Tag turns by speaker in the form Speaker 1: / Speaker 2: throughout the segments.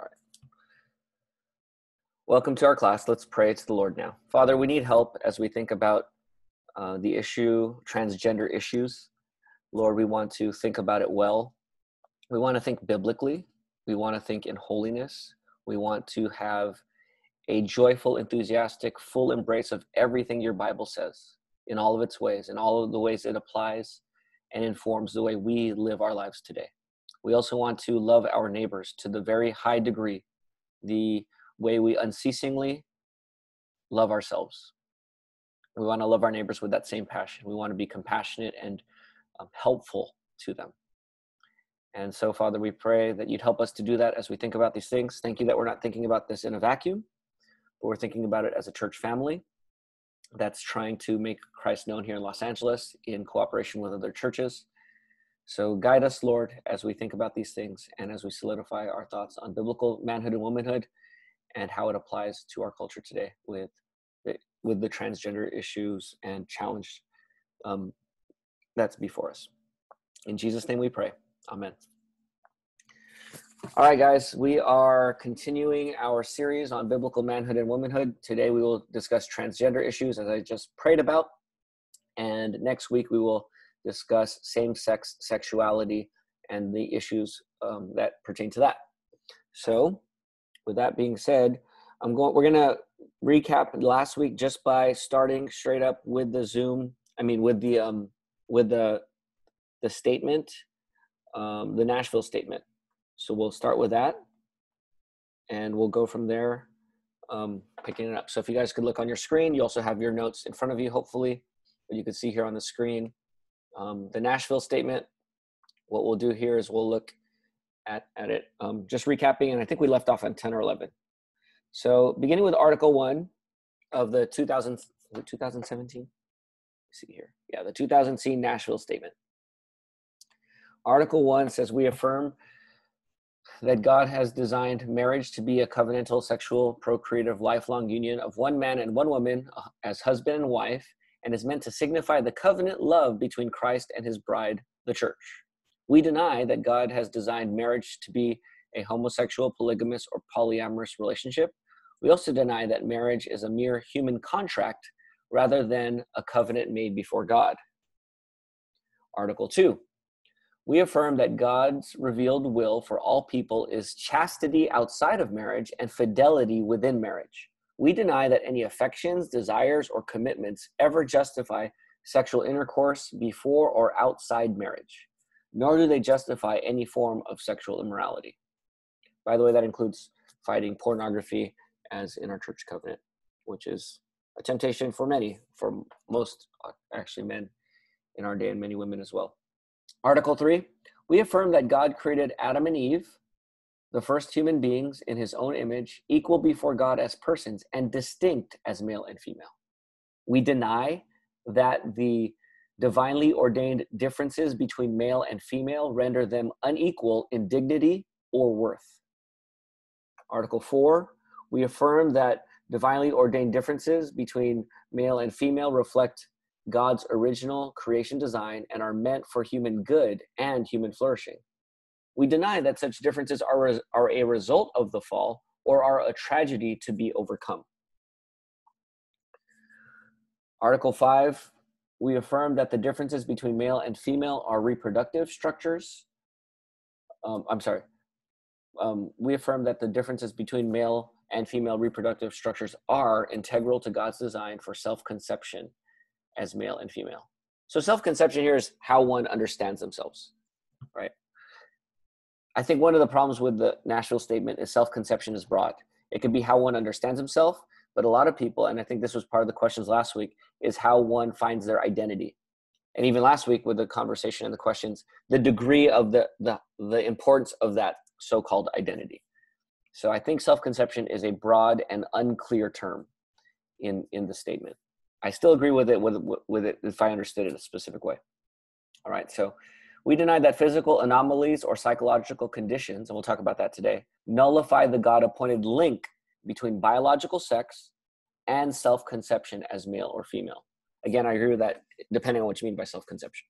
Speaker 1: All right. Welcome to our class. Let's pray to the Lord now. Father, we need help as we think about uh, the issue, transgender issues. Lord, we want to think about it well. We want to think biblically. We want to think in holiness. We want to have a joyful, enthusiastic, full embrace of everything your Bible says in all of its ways, in all of the ways it applies and informs the way we live our lives today. We also want to love our neighbors to the very high degree, the way we unceasingly love ourselves. We want to love our neighbors with that same passion. We want to be compassionate and um, helpful to them. And so, Father, we pray that you'd help us to do that as we think about these things. Thank you that we're not thinking about this in a vacuum, but we're thinking about it as a church family that's trying to make Christ known here in Los Angeles in cooperation with other churches. So guide us, Lord, as we think about these things and as we solidify our thoughts on biblical manhood and womanhood and how it applies to our culture today with the, with the transgender issues and challenge um, that's before us. In Jesus' name we pray. Amen. All right, guys, we are continuing our series on biblical manhood and womanhood. Today we will discuss transgender issues, as I just prayed about. And next week we will discuss same sex sexuality and the issues um, that pertain to that. So, with that being said, I'm going. We're gonna recap last week just by starting straight up with the Zoom. I mean, with the um, with the the statement, um, the Nashville statement. So we'll start with that and we'll go from there, um, picking it up. So if you guys could look on your screen, you also have your notes in front of you, hopefully, that you can see here on the screen. Um, the Nashville statement, what we'll do here is we'll look at, at it, um, just recapping, and I think we left off on 10 or 11. So beginning with Article 1 of the 2000, 2017? see here. Yeah, the 2017 Nashville Statement. Article 1 says, We affirm that God has designed marriage to be a covenantal, sexual, procreative, lifelong union of one man and one woman uh, as husband and wife, and is meant to signify the covenant love between Christ and his bride, the church. We deny that God has designed marriage to be a homosexual, polygamous, or polyamorous relationship. We also deny that marriage is a mere human contract rather than a covenant made before God. Article 2 we affirm that God's revealed will for all people is chastity outside of marriage and fidelity within marriage. We deny that any affections, desires, or commitments ever justify sexual intercourse before or outside marriage, nor do they justify any form of sexual immorality. By the way, that includes fighting pornography as in our church covenant, which is a temptation for many, for most uh, actually men in our day and many women as well. Article 3 We affirm that God created Adam and Eve, the first human beings, in his own image, equal before God as persons, and distinct as male and female. We deny that the divinely ordained differences between male and female render them unequal in dignity or worth. Article 4 We affirm that divinely ordained differences between male and female reflect God's original creation design and are meant for human good and human flourishing. We deny that such differences are, are a result of the fall or are a tragedy to be overcome. Article 5 we affirm that the differences between male and female are reproductive structures. Um, I'm sorry. Um, we affirm that the differences between male and female reproductive structures are integral to God's design for self conception as male and female. So self conception here is how one understands themselves, right? I think one of the problems with the Nashville statement is self conception is broad. It could be how one understands himself, but a lot of people, and I think this was part of the questions last week, is how one finds their identity. And even last week with the conversation and the questions, the degree of the the, the importance of that so-called identity. So I think self-conception is a broad and unclear term in in the statement. I still agree with it with, with it if I understood it a specific way. All right, so we deny that physical anomalies or psychological conditions, and we'll talk about that today, nullify the God appointed link between biological sex and self conception as male or female. Again, I agree with that depending on what you mean by self conception.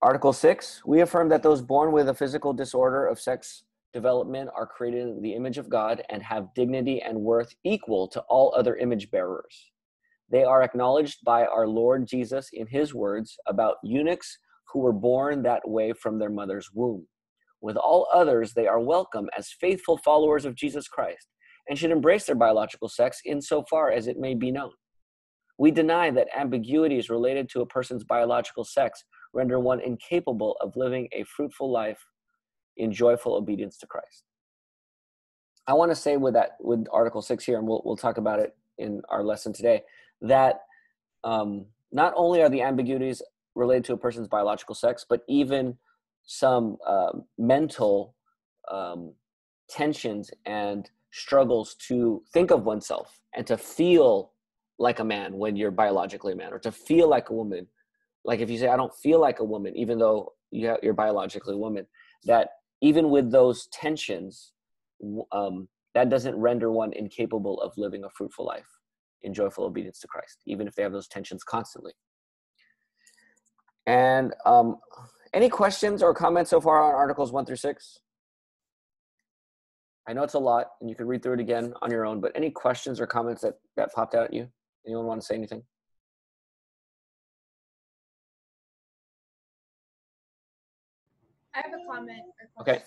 Speaker 1: Article 6 We affirm that those born with a physical disorder of sex development are created in the image of God and have dignity and worth equal to all other image bearers. They are acknowledged by our Lord Jesus in his words about eunuchs who were born that way from their mother's womb. With all others, they are welcome as faithful followers of Jesus Christ and should embrace their biological sex insofar as it may be known. We deny that ambiguities related to a person's biological sex render one incapable of living a fruitful life in joyful obedience to Christ. I want to say with that, with Article 6 here, and we'll, we'll talk about it in our lesson today, that um, not only are the ambiguities related to a person's biological sex, but even some uh, mental um, tensions and struggles to think of oneself and to feel like a man when you're biologically a man, or to feel like a woman. Like if you say, I don't feel like a woman, even though you you're biologically a woman, that even with those tensions, um, that doesn't render one incapable of living a fruitful life in joyful obedience to Christ, even if they have those tensions constantly. And um, any questions or comments so far on Articles 1 through 6? I know it's a lot, and you can read through it again on your own, but any questions or comments that, that popped out at you? Anyone want to say anything?
Speaker 2: I have a comment.
Speaker 1: Okay.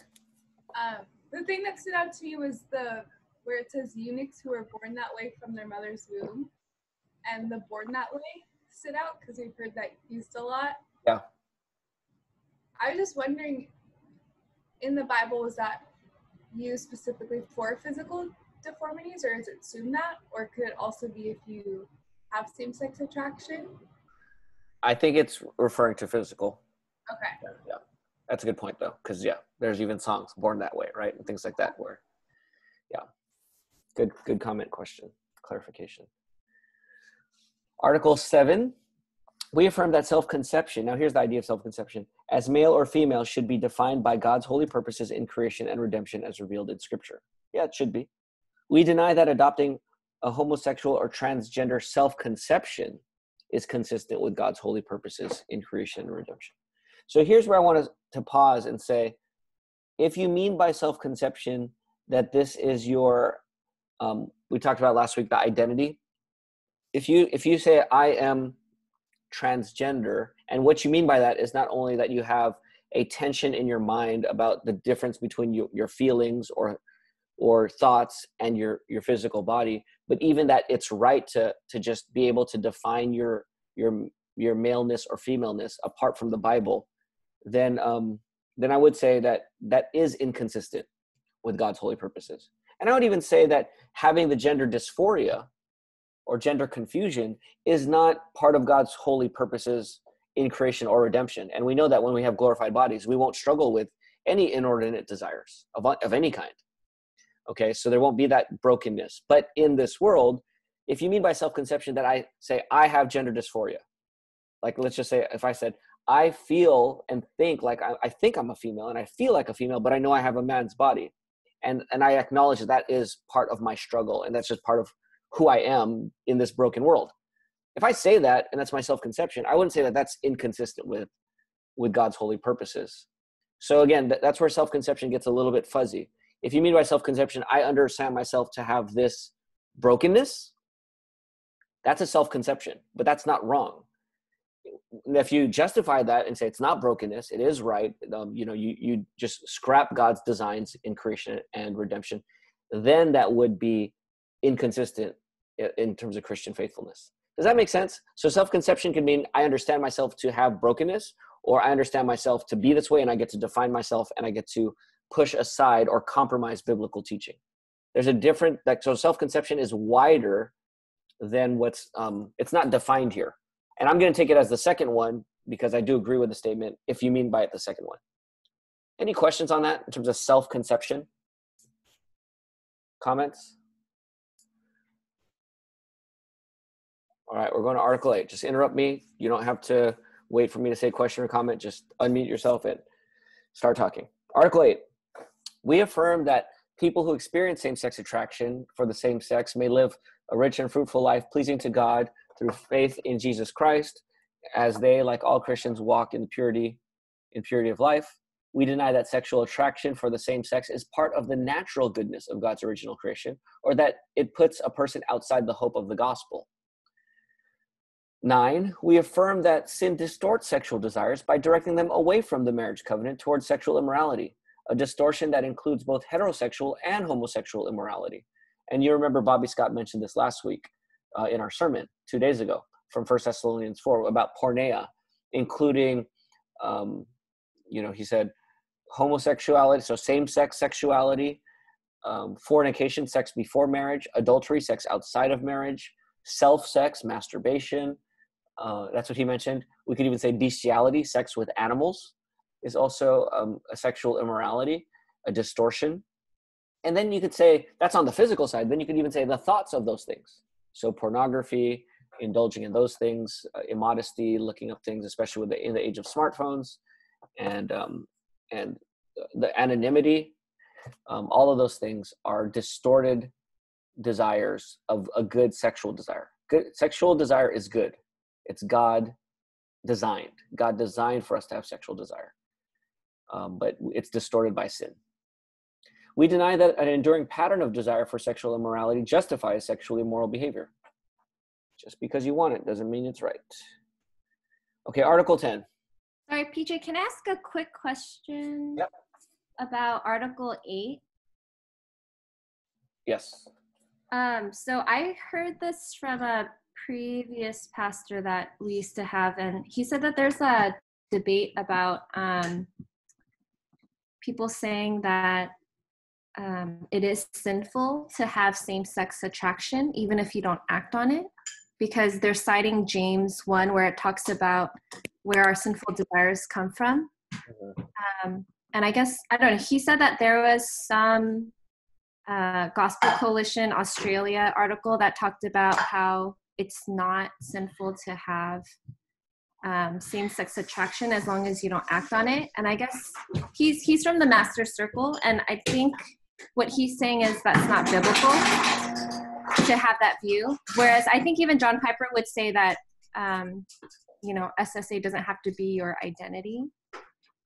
Speaker 2: Um, the thing that stood out to me was the where it says eunuchs who are born that way from their mother's womb, and the born that way sit out because we've heard that used a lot.
Speaker 1: Yeah.
Speaker 2: I was just wondering, in the Bible, was that used specifically for physical deformities, or is it assumed that, or could it also be if you have same-sex attraction?
Speaker 1: I think it's referring to physical.
Speaker 2: Okay.
Speaker 1: Yeah, yeah. that's a good point though, because yeah, there's even songs born that way, right, and things like that. Where, yeah, good, good comment, question, clarification. Article seven, we affirm that self-conception. Now, here's the idea of self-conception: as male or female should be defined by God's holy purposes in creation and redemption, as revealed in Scripture. Yeah, it should be. We deny that adopting a homosexual or transgender self conception is consistent with God's holy purposes in creation and redemption. So here's where I want to pause and say if you mean by self conception that this is your, um, we talked about last week, the identity. If you if you say I am transgender, and what you mean by that is not only that you have a tension in your mind about the difference between you, your feelings or or thoughts and your your physical body but even that it's right to to just be able to define your your your maleness or femaleness apart from the bible then um then i would say that that is inconsistent with god's holy purposes and i would even say that having the gender dysphoria or gender confusion is not part of god's holy purposes in creation or redemption and we know that when we have glorified bodies we won't struggle with any inordinate desires of, of any kind Okay, so there won't be that brokenness. But in this world, if you mean by self conception that I say I have gender dysphoria, like let's just say if I said, I feel and think like I, I, think I'm a female and I feel like a female, but I know I have a man's body. And, and I acknowledge that that is part of my struggle and that's just part of who I am in this broken world. If I say that and that's my self conception, I wouldn't say that that's inconsistent with, with God's holy purposes. So again, that's where self conception gets a little bit fuzzy if you mean by self conception, I understand myself to have this brokenness, that's a self conception, but that's not wrong. If you justify that and say it's not brokenness, it is right, um, you know, you, you just scrap God's designs in creation and redemption, then that would be inconsistent in terms of Christian faithfulness. Does that make sense? So self conception can mean I understand myself to have brokenness, or I understand myself to be this way and I get to define myself and I get to push aside or compromise biblical teaching. There's a different like so self-conception is wider than what's um, it's not defined here. And I'm going to take it as the second one because I do agree with the statement if you mean by it the second one. Any questions on that in terms of self-conception? Comments? All right, we're going to Article 8. Just interrupt me. You don't have to wait for me to say question or comment. Just unmute yourself and start talking. Article 8. We affirm that people who experience same sex attraction for the same sex may live a rich and fruitful life pleasing to God through faith in Jesus Christ, as they, like all Christians, walk in purity, in purity of life. we deny that sexual attraction for the same sex is part of the natural goodness of God's original creation, or that it puts a person outside the hope of the gospel. Nine, we affirm that sin distorts sexual desires by directing them away from the marriage covenant towards sexual immorality, a distortion that includes both heterosexual and homosexual immorality. And you remember Bobby Scott mentioned this last week uh, in our sermon two days ago from First Thessalonians 4 about porneia, including, um, you know, he said homosexuality, so same sex sexuality, um, fornication, sex before marriage, adultery, sex outside of marriage, self sex, masturbation, uh, that's what he mentioned. We could even say bestiality, sex with animals, is also um, a sexual immorality, a distortion. And then you could say that's on the physical side. Then you could even say the thoughts of those things. So pornography, indulging in those things, uh, immodesty, looking up things, especially with the, in the age of smartphones, and um, and the anonymity. Um, all of those things are distorted desires of a good sexual desire. Good sexual desire is good. It's God designed. God designed for us to have sexual desire, um, but it's distorted by sin. We deny that an enduring pattern of desire for sexual immorality justifies sexually immoral behavior. Just because you want it doesn't mean it's right. Okay, Article 10.
Speaker 3: Sorry, PJ, can I ask a quick question
Speaker 1: yep.
Speaker 3: about Article 8?
Speaker 1: Yes.
Speaker 3: Um, so I heard this from a previous pastor that we used to have, and he said that there's a debate about um, people saying that um, it is sinful to have same sex attraction, even if you don't act on it, because they're citing James 1, where it talks about where our sinful desires come from. Mm-hmm. Um, and I guess, I don't know, he said that there was some uh, Gospel Coalition Australia article that talked about how it's not sinful to have um, same-sex attraction as long as you don't act on it. And I guess he's he's from the Master Circle, and I think what he's saying is that's not biblical to have that view. Whereas I think even John Piper would say that um, you know SSA doesn't have to be your identity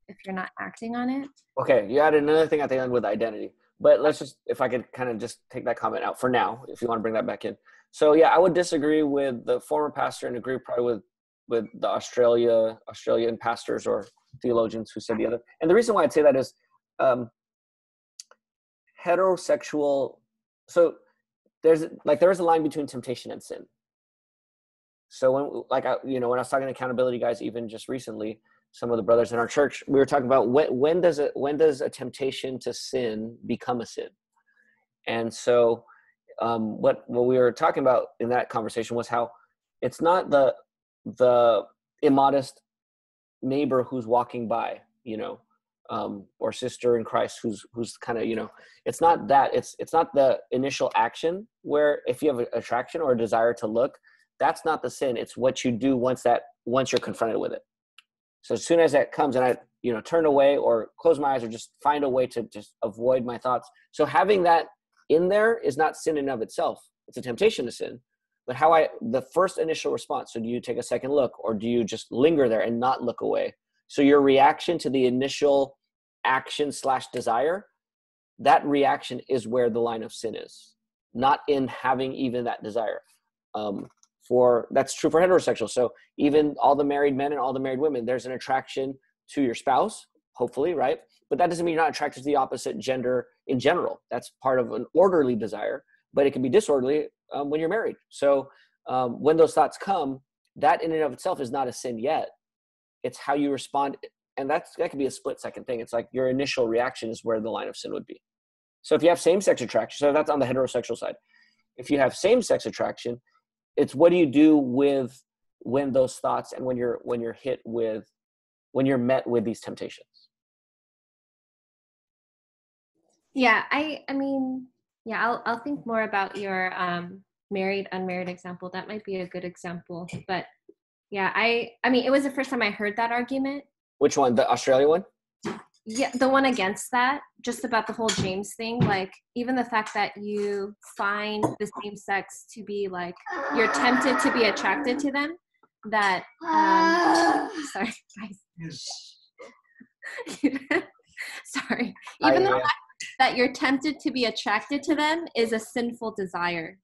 Speaker 3: if you're not acting on it.
Speaker 1: Okay, you added another thing at the end with identity. But let's just, if I could kind of just take that comment out for now, if you want to bring that back in. So yeah, I would disagree with the former pastor and agree probably with with the Australia Australian pastors or theologians who said the other. And the reason why I'd say that is um, heterosexual. So there's like there is a line between temptation and sin. So when like I you know when I was talking to accountability guys even just recently, some of the brothers in our church, we were talking about when when does it when does a temptation to sin become a sin? And so um, what what we were talking about in that conversation was how it's not the the immodest neighbor who's walking by, you know, um, or sister in Christ who's who's kind of you know, it's not that it's it's not the initial action where if you have an attraction or a desire to look, that's not the sin. It's what you do once that once you're confronted with it. So as soon as that comes and I you know turn away or close my eyes or just find a way to just avoid my thoughts. So having that in there is not sin in of itself. It's a temptation to sin. But how I, the first initial response, so do you take a second look or do you just linger there and not look away? So your reaction to the initial action slash desire, that reaction is where the line of sin is, not in having even that desire. Um, for that's true for heterosexual. So even all the married men and all the married women, there's an attraction to your spouse, hopefully, right? But that doesn't mean you're not attracted to the opposite gender in general. That's part of an orderly desire, but it can be disorderly um, when you're married. So um, when those thoughts come, that in and of itself is not a sin yet. It's how you respond, and that's that could be a split second thing. It's like your initial reaction is where the line of sin would be. So if you have same-sex attraction, so that's on the heterosexual side. If you have same-sex attraction, it's what do you do with when those thoughts and when you're when you're hit with when you're met with these temptations
Speaker 3: yeah i i mean yeah i'll i'll think more about your um married unmarried example that might be a good example but yeah i i mean it was the first time i heard that argument.
Speaker 1: Which one the australia one?
Speaker 3: Yeah the one against that just about the whole james thing like even the fact that you find the same sex to be like you're tempted to be attracted to them that um sorry guys. Sorry. Even
Speaker 1: I,
Speaker 3: though that you're tempted to be attracted to them is a sinful desire.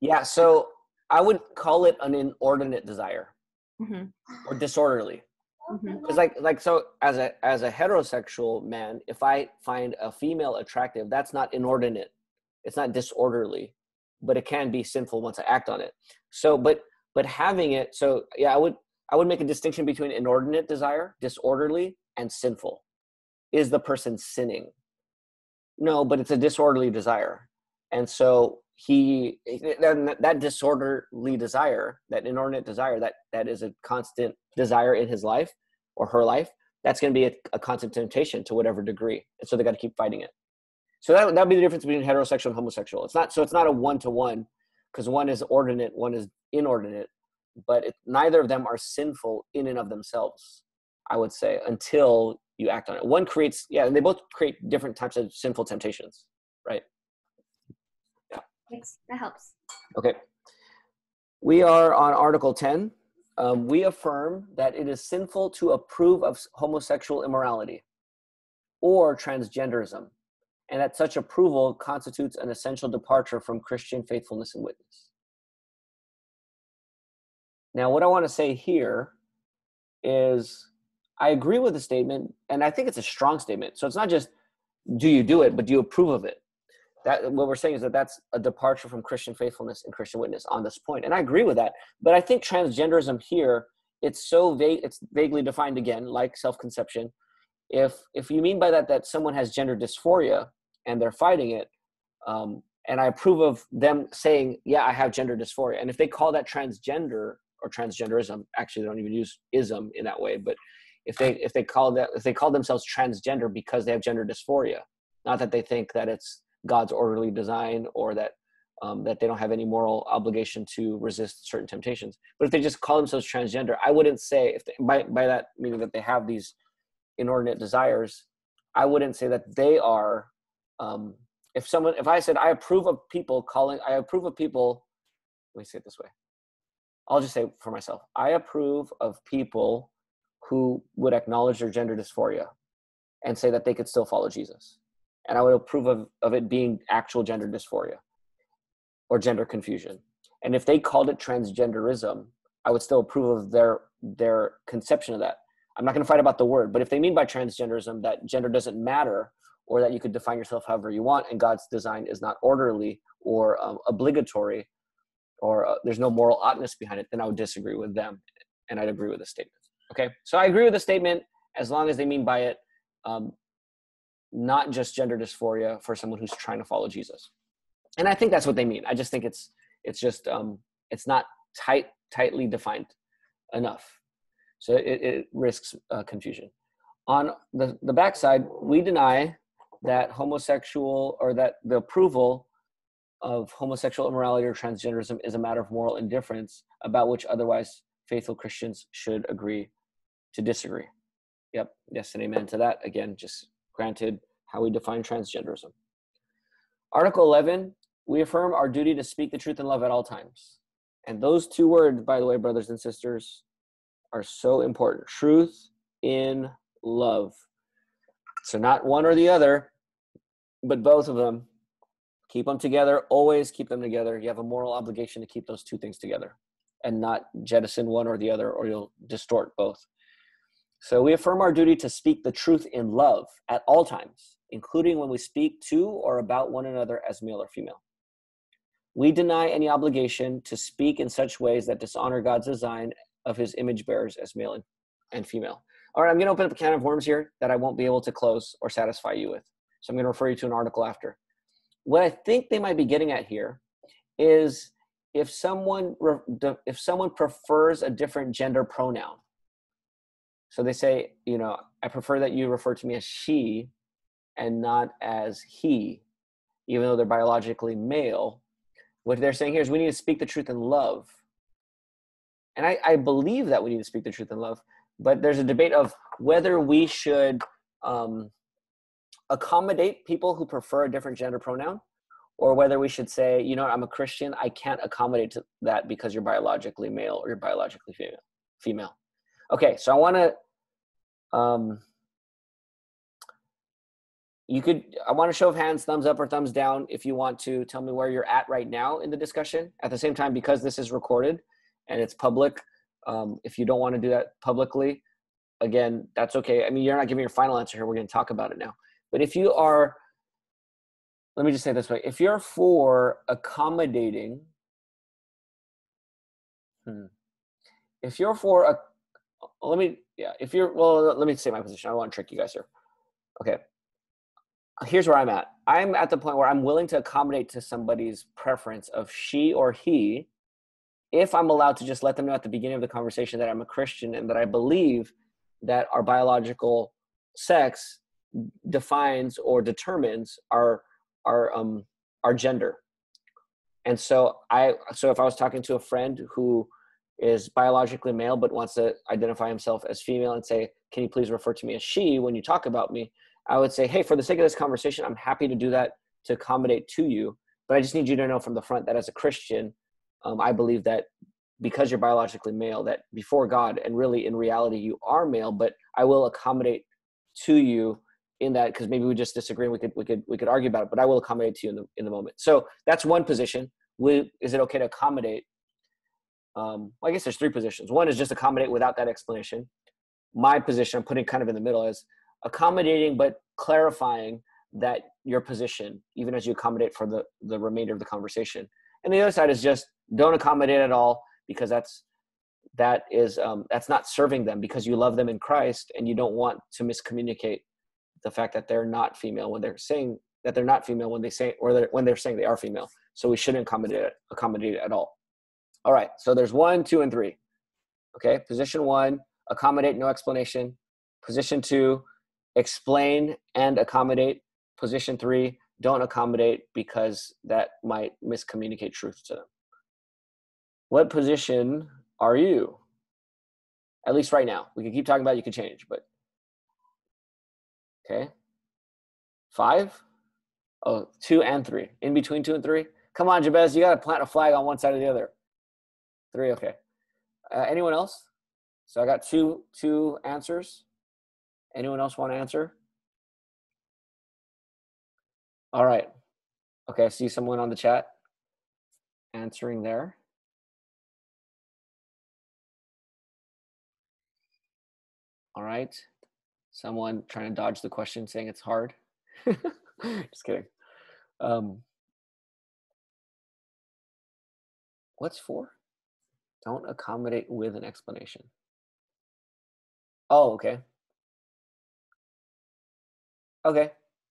Speaker 1: Yeah, so I would call it an inordinate desire
Speaker 3: hmm
Speaker 1: or disorderly. Because like like so as a as a heterosexual man, if I find a female attractive, that's not inordinate. It's not disorderly, but it can be sinful once I act on it. So but but having it, so yeah, I would I would make a distinction between inordinate desire, disorderly, and sinful. Is the person sinning? No, but it's a disorderly desire. And so he then that disorderly desire, that inordinate desire, that that is a constant desire in his life or her life, that's going to be a, a constant temptation to whatever degree. And so they got to keep fighting it. So that would be the difference between heterosexual and homosexual. It's not so it's not a one to one because one is ordinate, one is inordinate, but it, neither of them are sinful in and of themselves. I would say until you act on it. One creates yeah, and they both create different types of sinful temptations, right?
Speaker 3: That helps.
Speaker 1: Okay. We are on Article 10. Um, we affirm that it is sinful to approve of homosexual immorality or transgenderism, and that such approval constitutes an essential departure from Christian faithfulness and witness. Now, what I want to say here is I agree with the statement, and I think it's a strong statement. So it's not just do you do it, but do you approve of it? That what we're saying is that that's a departure from christian faithfulness and christian witness on this point. And i agree with that but i think transgenderism here it's so vague it's vaguely defined again like self-conception. If if you mean by that that someone has gender dysphoria and they're fighting it um, and i approve of them saying yeah i have gender dysphoria. And if they call that transgender or transgenderism actually they don't even use ism in that way but if they if they call that if they call themselves transgender because they have gender dysphoria not that they think that it's God's orderly design or that um, that they don't have any moral obligation to resist certain temptations. But if they just call themselves transgender, I wouldn't say if they, by by that meaning that they have these inordinate desires, I wouldn't say that they are. Um, if someone, if I said I approve of people calling, I approve of people. Let me say it this way. I'll just say for myself, I approve of people who would acknowledge their gender dysphoria and say that they could still follow Jesus and I would approve of, of it being actual gender dysphoria or gender confusion. And if they called it transgenderism, I would still approve of their their conception of that. I'm not going to fight about the word, but if they mean by transgenderism that gender doesn't matter or that you could define yourself however you want and God's design is not orderly or um, obligatory or uh, there's no moral oughtness behind it, then I would disagree with them and I'd agree with the statement. Okay, so I agree with the statement as long as they mean by it um, not just gender dysphoria for someone who's trying to follow Jesus. And I think that's what they mean. I just think it's it's just um, it's not tight tightly defined enough, so it, it risks uh, confusion. On the the backside, we deny that homosexual or that the approval of homosexual immorality or transgenderism is a matter of moral indifference about which otherwise faithful Christians should agree to disagree. Yep, yes and amen to that. Again, just granted how we define transgenderism. Article 11, we affirm our duty to speak the truth in love at all times. And those two words, by the way, brothers and sisters, are so important. Truth in love. So not one or the other, but both of them. Keep them together. Always keep them together. You have a moral obligation to keep those two things together and not jettison one or the other, or you'll distort both. So we affirm our duty to speak the truth in love at all times, including when we speak to or about one another as male or female. We deny any obligation to speak in such ways that dishonor God's design of his image bearers as male and female. All right, I'm going to open up a can of worms here that I won't be able to close or satisfy you with. So I'm going to refer you to an article after. What I think they might be getting at here is if someone if someone prefers a different gender pronoun so they say, you know, I prefer that you refer to me as she and not as he, even though they're biologically male. What they're saying here is we need to speak the truth in love. And I, I believe that we need to speak the truth in love, but there's a debate of whether we should um, accommodate people who prefer a different gender pronoun or whether we should say, you know, I'm a Christian, I can't accommodate that because you're biologically male or you're biologically female. Female. Okay, so I want to um, you could i want to show of hands thumbs up or thumbs down if you want to tell me where you're at right now in the discussion. At the same time because this is recorded and it's public um, if you don't want to do that publicly again that's okay. I mean you're not giving your final answer here. We're going to talk about it now. But if you are let me just say this way. If you're for accommodating hmm, if you're for a let me yeah if you're well let me say my position i don't want to trick you guys here okay here's where I'm at. I'm at the point where I'm willing to accommodate to somebody's preference of she or he if I'm allowed to just let them know at the beginning of the conversation that I'm a Christian and that I believe that our biological sex defines or determines our our um our gender. And so I so if I was talking to a friend who is biologically male but wants to identify himself as female and say, "Can you please refer to me as she when you talk about me?" I would say, hey, for the sake of this conversation, I'm happy to do that to accommodate to you. But I just need you to know from the front that as a Christian, um, I believe that because you're biologically male, that before God and really in reality you are male, but I will accommodate to you in that because maybe we just disagree. And we could we could we could argue about it, but I will accommodate to you in the in the moment. So that's one position. We, is it okay to accommodate? Um, well, I guess there's three positions. One is just accommodate without that explanation. My position, I'm putting kind of in the middle, is accommodating but clarifying that your position even as you accommodate for the the remainder of the conversation and the other side is just don't accommodate at all because that's that is um, that's not serving them because you love them in christ and you don't want to miscommunicate the fact that they're not female when they're saying that they're not female when they say or when they're saying they are female so we shouldn't accommodate accommodate at all all right so there's one two and three okay position one accommodate no explanation position two explain and accommodate. Position three, don't accommodate because that might miscommunicate truth to them. What position are you? At least right now. We can keep talking about it, you can change, but okay. Five? Oh, two and three. In between two and three? Come on, Jabez, you got to plant a flag on one side or the other. Three, okay. Uh, anyone else? So I got two two answers. Anyone else want to answer? All right. Okay, I see someone on the chat answering there. All right. Someone trying to dodge the question saying it's hard. Just kidding. Um, what's for? Don't accommodate with an explanation. Oh, okay. Okay.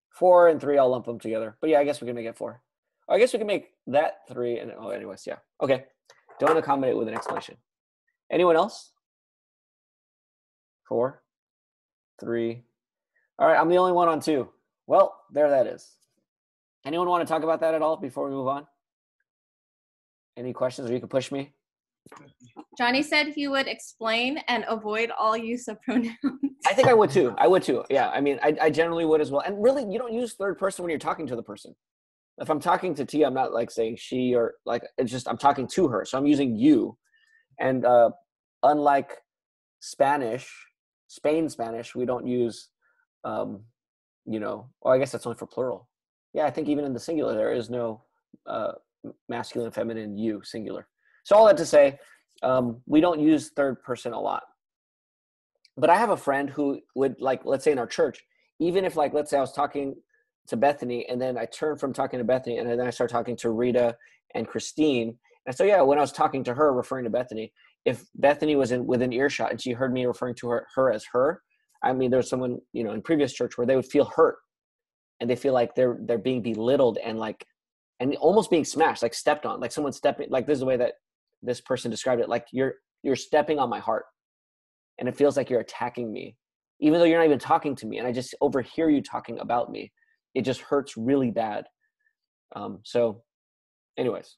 Speaker 1: Four and three, I'll lump them together. But yeah, I guess we can make it four. I guess we can make that three and oh anyways, yeah. Okay. Don't accommodate with an explanation. Anyone else? Four, three. All right, I'm the only one on two. Well, there that is. Anyone want to talk about that at all before we move on? Any questions or you can push me?
Speaker 3: Johnny said he would explain and avoid all use of pronouns.
Speaker 1: I think I would too. I would too. Yeah. I mean, I, I generally would as well. And really, you don't use third person when you're talking to the person. If I'm talking to T, I'm not like saying she or like, it's just, I'm talking to her. So I'm using you. And uh, unlike Spanish, Spain Spanish, we don't use, um, you know, well, I guess that's only for plural. Yeah. I think even in the singular, there is no uh, masculine, feminine, you, singular. So all that to say, um, we don't use third person a lot. But I have a friend who would like, let's say in our church, even if like, let's say I was talking to Bethany and then I turn from talking to Bethany and then I start talking to Rita and Christine. And so, yeah, when I was talking to her, referring to Bethany, if Bethany was in within earshot and she heard me referring to her, her as her, I mean, there's someone, you know, in previous church where they would feel hurt and they feel like they're, they're being belittled and like, and almost being smashed, like stepped on, like someone stepping, like this is the way that this person described it like you're you're stepping on my heart and it feels like you're attacking me even though you're not even talking to me and i just overhear you talking about me. It just hurts really bad. Um, so anyways.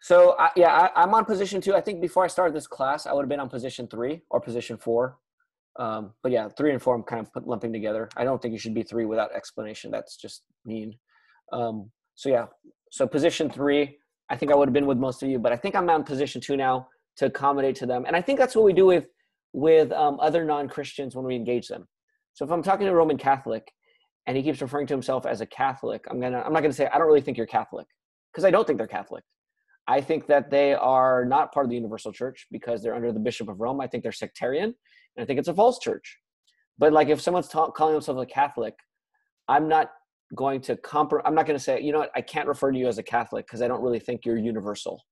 Speaker 1: So I, yeah I, am on position two. I think before i started this class i would have been on position three or position four. Um, but yeah three and four i'm kind of put, lumping together. I don't think you should be three without explanation. That's just mean. Um, so yeah so position three I think I would have been with most of you, but I think I'm in position two now to accommodate to them. And I think that's what we do with with um, other non Christians when we engage them. So if I'm talking to a Roman Catholic and he keeps referring to himself as a Catholic, I'm gonna I'm not gonna say I don't really think you're Catholic because I don't think they're Catholic. I think that they are not part of the Universal Church because they're under the Bishop of Rome. I think they're sectarian, and I think it's a false church. But like if someone's ta- calling themselves a Catholic, I'm not going to compr- I'm not going to say, you know what, I can't refer to you as a Catholic because I don't really think you're universal.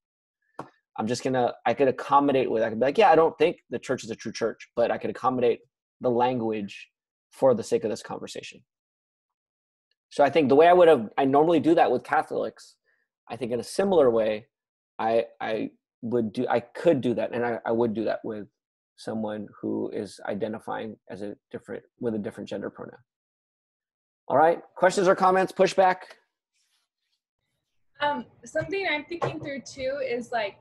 Speaker 1: I'm just gonna I could accommodate with I could be like, yeah, I don't think the church is a true church, but I could accommodate the language for the sake of this conversation. So I think the way I would have I normally do that with Catholics, I think in a similar way, I I would do I could do that and I, I would do that with someone who is identifying as a different with a different gender pronoun. All right, questions or comments, pushback?
Speaker 2: Um, something I'm thinking through too is like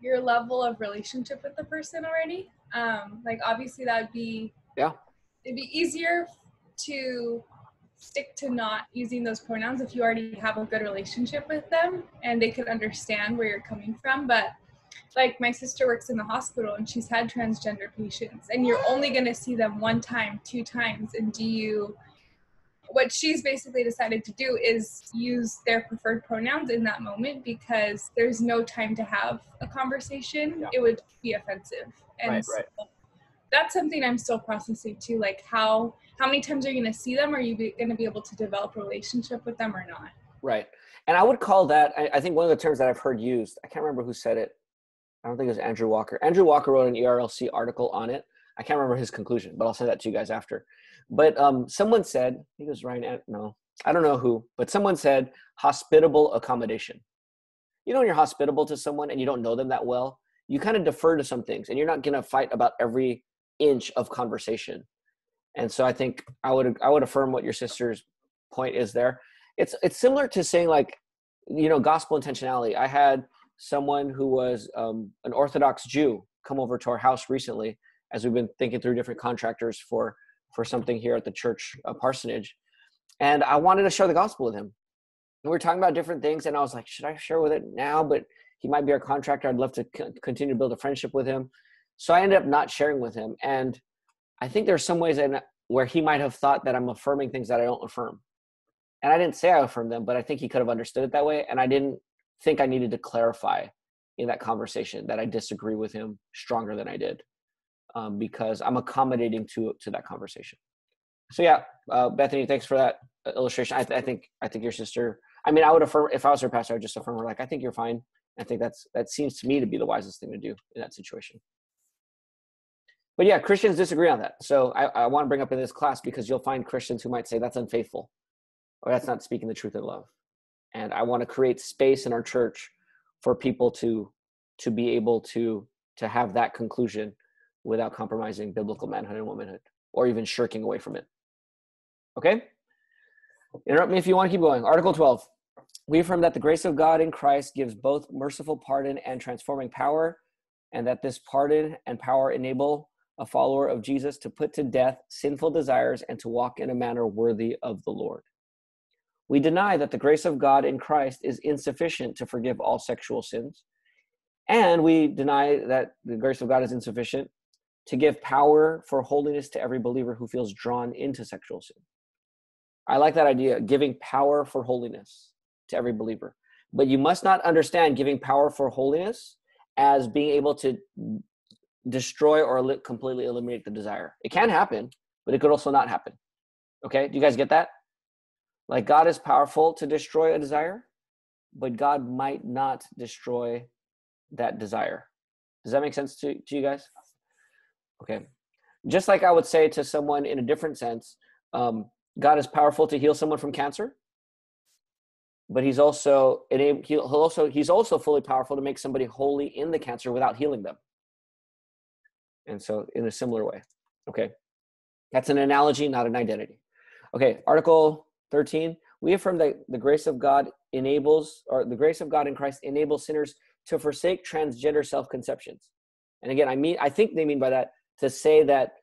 Speaker 2: your level of relationship with the person already. Um, like obviously that would be
Speaker 1: yeah,
Speaker 2: it'd be easier to stick to not using those pronouns if you already have a good relationship with them and they can understand where you're coming from. But like my sister works in the hospital and she's had transgender patients and you're only going to see them one time, two times and do you what she's basically decided to do is use their preferred pronouns in that moment because there's no time to have a conversation.
Speaker 1: Yeah.
Speaker 2: It would be offensive. And
Speaker 1: Right,
Speaker 2: so
Speaker 1: right.
Speaker 2: that's something I'm still processing too. Like how how many times are you going to see them? Are you going to be able to develop a relationship with them or not?
Speaker 1: Right. And I would call that, I, I think one of the terms that I've heard used, I can't remember who said it. I don't think it was Andrew Walker. Andrew Walker wrote an ERLC article on it. I can't remember his conclusion, but I'll send that to you guys after. But um, someone said, I think it was Ryan, Ant- no, I don't know who, but someone said hospitable accommodation. You know, when you're hospitable to someone and you don't know them that well, you kind of defer to some things and you're not going to fight about every inch of conversation. And so I think I would I would affirm what your sister's point is there. It's it's similar to saying like, you know, gospel intentionality. I had someone who was um, an Orthodox Jew come over to our house recently as we've been thinking through different contractors for for something here at the church uh, parsonage, and I wanted to share the gospel with him. And we were talking about different things, and I was like, should I share with it now? But he might be our contractor. I'd love to continue to build a friendship with him. So I ended up not sharing with him, and I think there's some ways in where he might have thought that I'm affirming things that I don't affirm. And I didn't say I affirmed them, but I think he could have understood it that way. And I didn't think I needed to clarify in that conversation that I disagree with him stronger than I did um, because I'm accommodating to to that conversation. So yeah, uh, Bethany, thanks for that uh, illustration. I, th- I think I think your sister. I mean, I would affirm if I was her pastor, I would just affirm her like I think you're fine. I think that's that seems to me to be the wisest thing to do in that situation. But yeah, Christians disagree on that. So I, I want to bring up in this class because you'll find Christians who might say that's unfaithful or that's not speaking the truth in love. And I want to create space in our church for people to to be able to to have that conclusion without compromising biblical manhood and womanhood or even shirking away from it. Okay? Interrupt me if you want to keep going. Article 12. We affirm that the grace of God in Christ gives both merciful pardon and transforming power, and that this pardon and power enable a follower of Jesus to put to death sinful desires and to walk in a manner worthy of the Lord. We deny that the grace of God in Christ is insufficient to forgive all sexual sins, and we deny that the grace of God is insufficient to give power for holiness to every believer who feels drawn into sexual sin. I like that idea, giving power for holiness to every believer. But you must not understand giving power for holiness as being able to destroy or completely eliminate the desire. It can happen, but it could also not happen. Okay? Do you guys get that? Like God is powerful to destroy a desire, but God might not destroy that desire. Does that make sense to, to you guys? Okay. Just like I would say to someone in a different sense, um, God is powerful to heal someone from cancer, but he's also he'll also he's also fully powerful to make somebody holy in the cancer without healing them. And so, in a similar way, okay, that's an analogy, not an identity. Okay, Article 13. We affirm that the grace of God enables, or the grace of God in Christ enables sinners to forsake transgender self-conceptions. And again, I mean, I think they mean by that to say that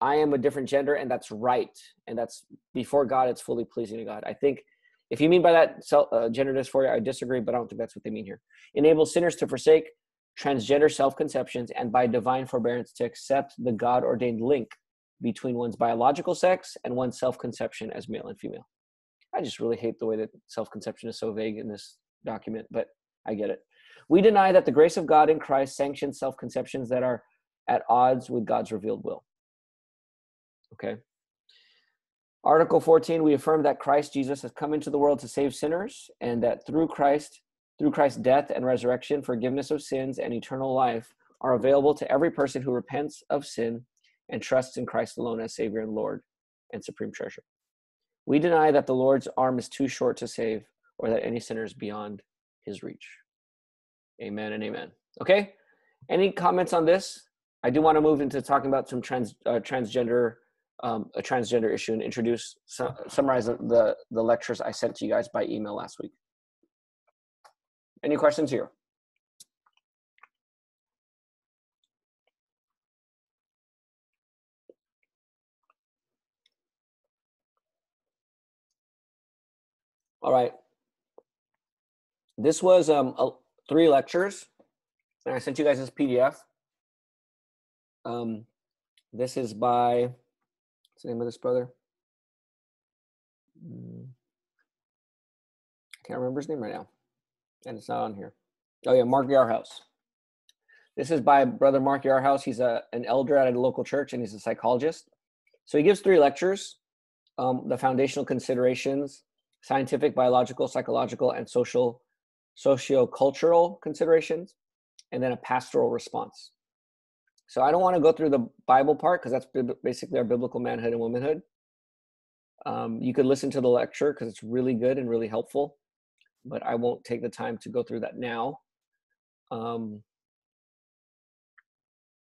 Speaker 1: I am a different gender and that's right, and that's before God, it's fully pleasing to God. I think if you mean by that self, uh, gender dysphoria, I disagree, but I don't think that's what they mean here. Enables sinners to forsake transgender self-conceptions and by divine forbearance to accept the God-ordained link between one's biological sex and one's self-conception as male and female. I just really hate the way that self-conception is so vague in this document, but I get it. We deny that the grace of God in Christ sanctions self-conceptions that are at odds with God's revealed will. Okay. Article 14, we affirm that Christ Jesus has come into the world to save sinners and that through Christ, through Christ's death and resurrection, forgiveness of sins and eternal life are available to every person who repents of sin and trusts in Christ alone as Savior and Lord and supreme treasure. We deny that the Lord's arm is too short to save or that any sinner is beyond his reach. Amen and amen. Okay? Any comments on this? I do want to move into talking about some trans, uh, transgender um, a transgender issue and introduce su- summarize the the lectures I sent to you guys by email last week. Any questions here? All right. This was um, a, three lectures, and I sent you guys this PDF. Um, this is by What's the name of this brother? Mm. I can't remember his name right now. And it's not on here. Oh yeah, Mark Yarhouse. This is by brother Mark Yarhouse. He's a, an elder at a local church and he's a psychologist. So he gives three lectures, um, the foundational considerations, scientific, biological, psychological, and social, socio-cultural considerations, and then a pastoral response. So I don't want to go through the Bible part because that's basically our biblical manhood and womanhood. Um, you could listen to the lecture because it's really good and really helpful, but I won't take the time to go through that now. Um,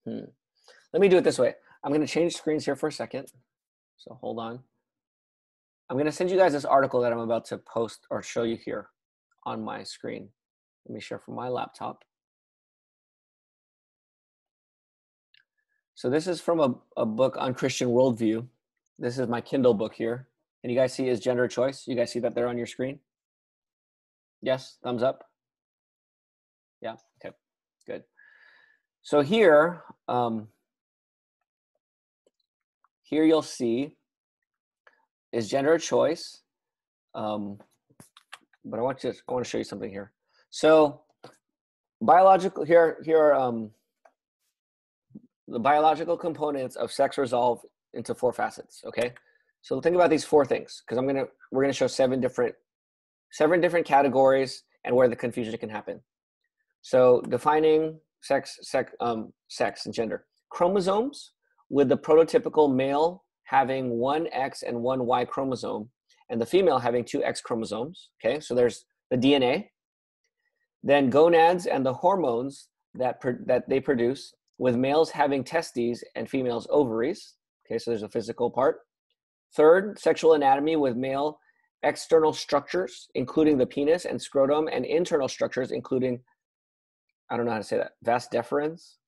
Speaker 1: hmm. Let me do it this way. I'm going to change screens here for a second. So hold on. I'm going to send you guys this article that I'm about to post or show you here on my screen. Let me share from my laptop. So this is from a, a book on Christian worldview. This is my Kindle book here. And you guys see is gender choice? You guys see that there on your screen? Yes, thumbs up. Yeah, okay, good. So here, um, here you'll see is gender choice. Um, but I want to I want to show you something here. So biological here here um, the biological components of sex resolve into four facets. Okay, so think about these four things because I'm gonna we're gonna show seven different seven different categories and where the confusion can happen. So defining sex, sex, um, sex and gender. Chromosomes with the prototypical male having one X and one Y chromosome, and the female having two X chromosomes. Okay, so there's the DNA. Then gonads and the hormones that that they produce, with males having testes and females ovaries. Okay, so there's a physical part. Third, sexual anatomy with male external structures, including the penis and scrotum, and internal structures, including, I don't know how to say that, vas deferens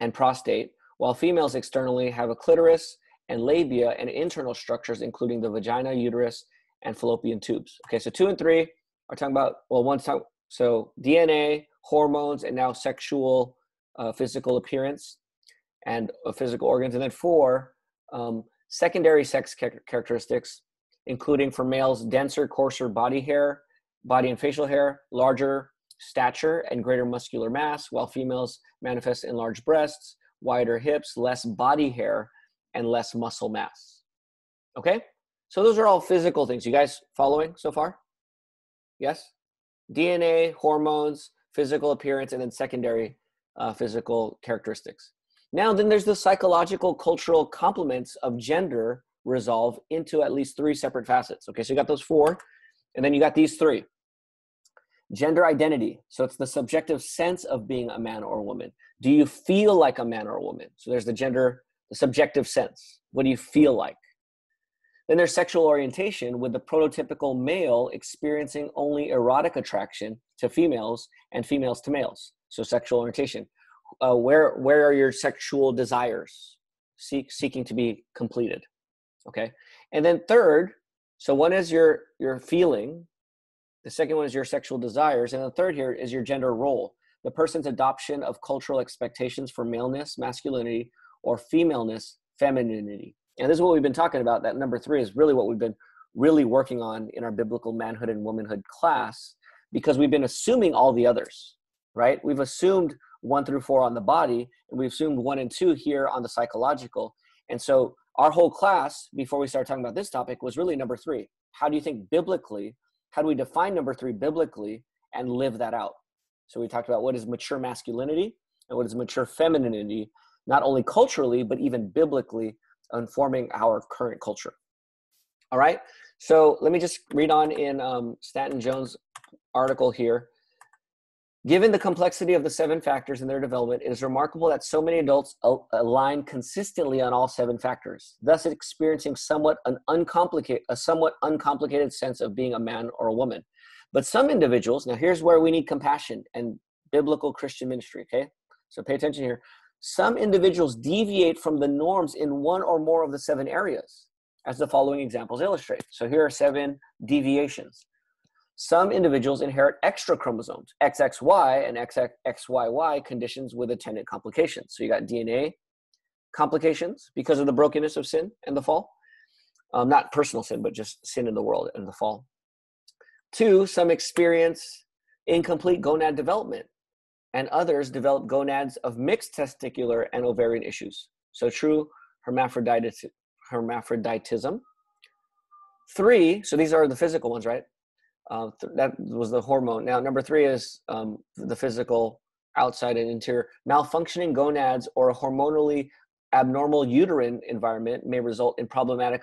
Speaker 1: and prostate, while females externally have a clitoris and labia and internal structures, including the vagina, uterus, and fallopian tubes. Okay, so two and three are talking about, well, one's talking, so DNA, hormones, and now sexual uh, physical appearance and uh, physical organs. And then four, um, secondary sex characteristics, including for males, denser, coarser body hair, body and facial hair, larger stature, and greater muscular mass, while females manifest in large breasts, wider hips, less body hair, and less muscle mass. Okay? So those are all physical things. You guys following so far? Yes? DNA, hormones, physical appearance, and then secondary uh, physical characteristics. Now, then there's the psychological, cultural complements of gender resolve into at least three separate facets. Okay, so you got those four, and then you got these three. Gender identity. So it's the subjective sense of being a man or a woman. Do you feel like a man or a woman? So there's the gender, the subjective sense. What do you feel like? Then there's sexual orientation with the prototypical male experiencing only erotic attraction to females and females to males. So sexual orientation. Uh, where where are your sexual desires seek, seeking to be completed? Okay? And then third so one is your your feeling. The second one is your sexual desires. And the third here is your gender role. The person's adoption of cultural expectations for maleness masculinity or femaleness femininity. And this is what we've been talking about. That number three is really what we've been really working on in our biblical manhood and womanhood class because we've been assuming all the others, right? We've assumed one through four on the body, and we've assumed one and two here on the psychological. And so our whole class, before we start talking about this topic, was really number three. How do you think biblically, how do we define number three biblically and live that out? So we talked about what is mature masculinity and what is mature femininity, not only culturally, but even biblically informing our current culture. All right. So let me just read on in um, Stanton Jones' article here. Given the complexity of the seven factors in their development, it is remarkable that so many adults align consistently on all seven factors, thus experiencing somewhat an uncomplicated, a somewhat uncomplicated sense of being a man or a woman. But some individuals, now here's where we need compassion and biblical Christian ministry, okay? So pay attention here. Some individuals deviate from the norms in one or more of the seven areas, as the following examples illustrate. So here are seven deviations. Some individuals inherit extra chromosomes, XXY and XXYY conditions with attendant complications. So you got DNA complications because of the brokenness of sin and the fall. Um, not personal sin, but just sin in the world and the fall. Two, some experience incomplete gonad development, and others develop gonads of mixed testicular and ovarian issues. So true hermaphroditism. Three, so these are the physical ones, right? Uh, th- that was the hormone. Now, number three is um, the physical outside and interior. Malfunctioning gonads or a hormonally abnormal uterine environment may result in problematic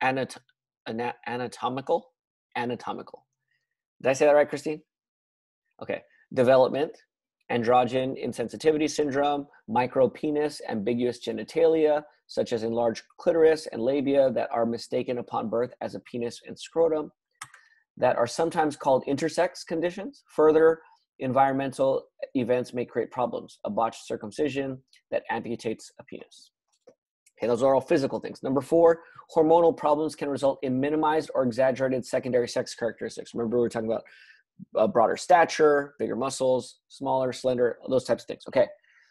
Speaker 1: anat- anatomical anatomical. Did I say that right, Christine? Okay. Development, androgen insensitivity syndrome, micropenis, ambiguous genitalia, such as enlarged clitoris and labia that are mistaken upon birth as a penis and scrotum, that are sometimes called intersex conditions. Further, environmental events may create problems. A botched circumcision that amputates a penis. Okay, those are all physical things. Number four, hormonal problems can result in minimized or exaggerated secondary sex characteristics. Remember, we were talking about a broader stature, bigger muscles, smaller, slender, those types of things. Okay,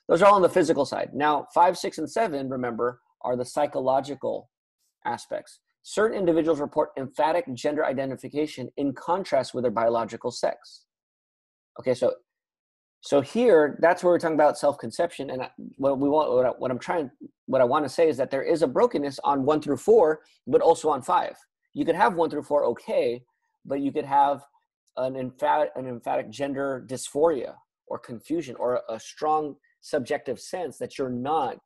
Speaker 1: those are all on the physical side. Now, five, six, and seven, remember, are the psychological aspects. Certain individuals report emphatic gender identification in contrast with their biological sex. Okay, so so here, that's where we're talking about self-conception, and what we want, what, I, what I'm trying, what I want to say is that there is a brokenness on one through four, but also on five. You could have one through four okay, but you could have an emphatic, an emphatic gender dysphoria or confusion or a strong subjective sense that you're not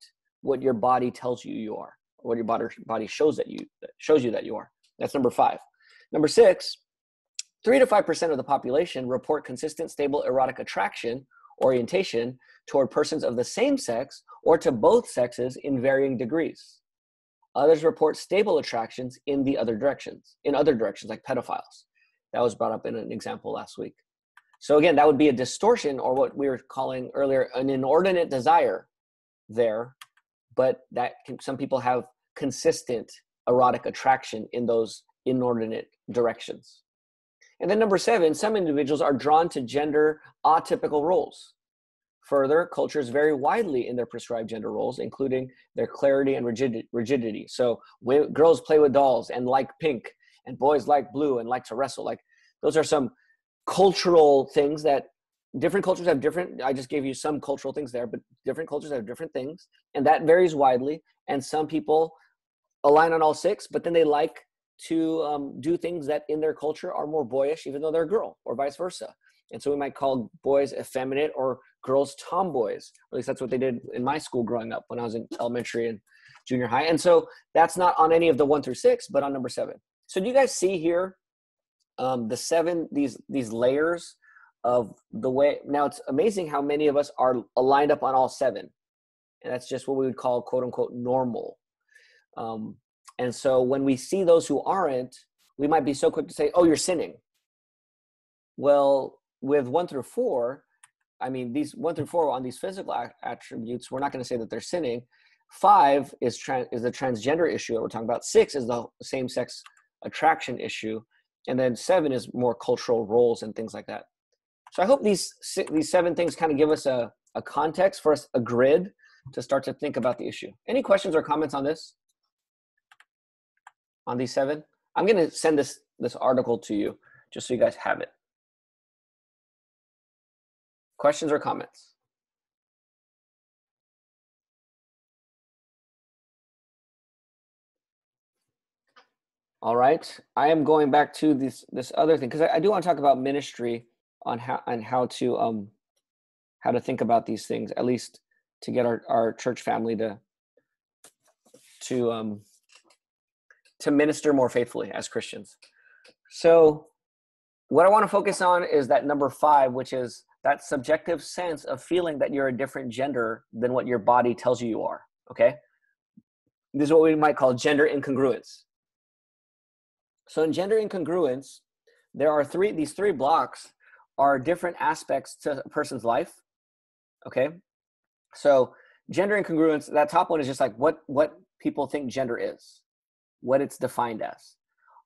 Speaker 1: what your body tells you you are, or what your body, body shows that you shows you that you are. That's number five. Number six, three to five percent of the population report consistent, stable erotic attraction orientation toward persons of the same sex or to both sexes in varying degrees. Others report stable attractions in the other directions, in other directions like pedophiles. That was brought up in an example last week. So again, that would be a distortion or what we were calling earlier an inordinate desire there, but that can, some people have consistent erotic attraction in those inordinate directions. And then number seven, some individuals are drawn to gender atypical roles. Further, cultures vary widely in their prescribed gender roles, including their clarity and rigidity. So girls play with dolls and like pink, and boys like blue and like to wrestle. Like those are some cultural things that different cultures have different i just gave you some cultural things there but different cultures have different things and that varies widely and some people align on all six but then they like to um, do things that in their culture are more boyish even though they're a girl or vice versa. And so we might call boys effeminate or girls tomboys at least that's what they did in my school growing up when i was in elementary and junior high. And so that's not on any of the one through six but on number seven. So do you guys see here um, the seven these these layers of the way now it's amazing how many of us are aligned up on all seven. And that's just what we would call quote unquote normal. Um, and so when we see those who aren't we might be so quick to say oh you're sinning. Well with one through four i mean these one through four on these physical attributes we're not going to say that they're sinning. Five is trans is the transgender issue that we're talking about. Six is the same sex attraction issue and then seven is more cultural roles and things like that so i hope these these seven things kind of give us a, a context for us a grid to start to think about the issue. Any questions or comments on this? On these seven? I'm going to send this this article to you just so you guys have it. Questions or comments? All right, I am going back to this this other thing because I, I, do want to talk about ministry on how and how to um how to think about these things at least to get our, our church family to to um to minister more faithfully as Christians. So what I want to focus on is that number five, which is that subjective sense of feeling that you're a different gender than what your body tells you you are. Okay. This is what we might call gender incongruence. So in gender incongruence, there are three, these three blocks are different aspects to a person's life. Okay. So gender incongruence, that top one is just like what, what people think gender is, what it's defined as.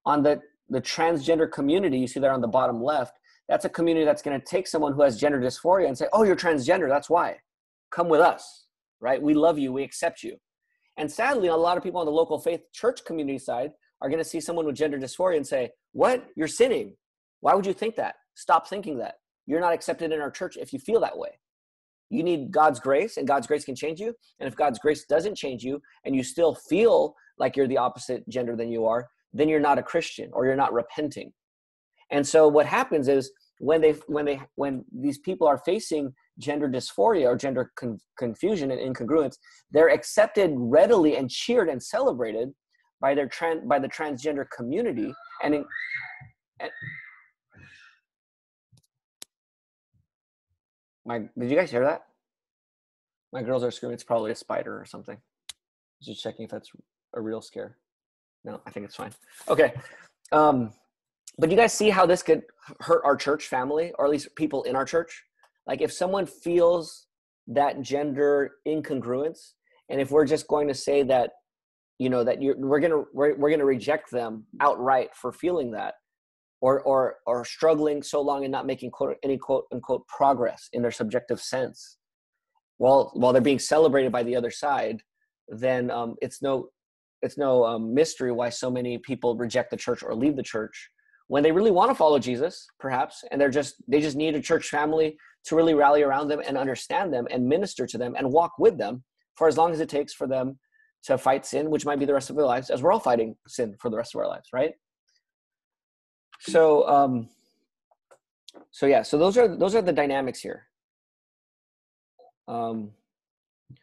Speaker 1: On the, the transgender community, you see there on the bottom left, that's a community that's going to take someone who has gender dysphoria and say, oh, you're transgender. That's why. Come with us, right? We love you. We accept you. And sadly, a lot of people on the local faith church community side are going to see someone with gender dysphoria and say, What? You're sinning. Why would you think that? Stop thinking that. You're not accepted in our church if you feel that way. You need God's grace, and God's grace can change you. And if God's grace doesn't change you and you still feel like you're the opposite gender than you are, then you're not a Christian or you're not repenting. And so what happens is when they when they when these people are facing gender dysphoria or gender con- confusion and incongruence, they're accepted readily and cheered and celebrated by their trans by the transgender community and, in, and my did you guys hear that? My girls are screaming it's probably a spider or something. Just checking if that's a real scare. No i think it's fine. Okay um but you guys see how this could hurt our church family or at least people in our church? Like if someone feels that gender incongruence and if we're just going to say that you know that you're we're gonna we're, we're gonna reject them outright for feeling that or or or struggling so long and not making quote any quote unquote progress in their subjective sense. While while they're being celebrated by the other side then um, it's no it's no um, mystery why so many people reject the church or leave the church. When they really want to follow jesus perhaps and they're just they just need a church family to really rally around them and understand them and minister to them and walk with them for as long as it takes for them to fight sin, which might be the rest of their lives, as we're all fighting sin for the rest of our lives, right? So, um, so yeah, so those are those are the dynamics here. Um,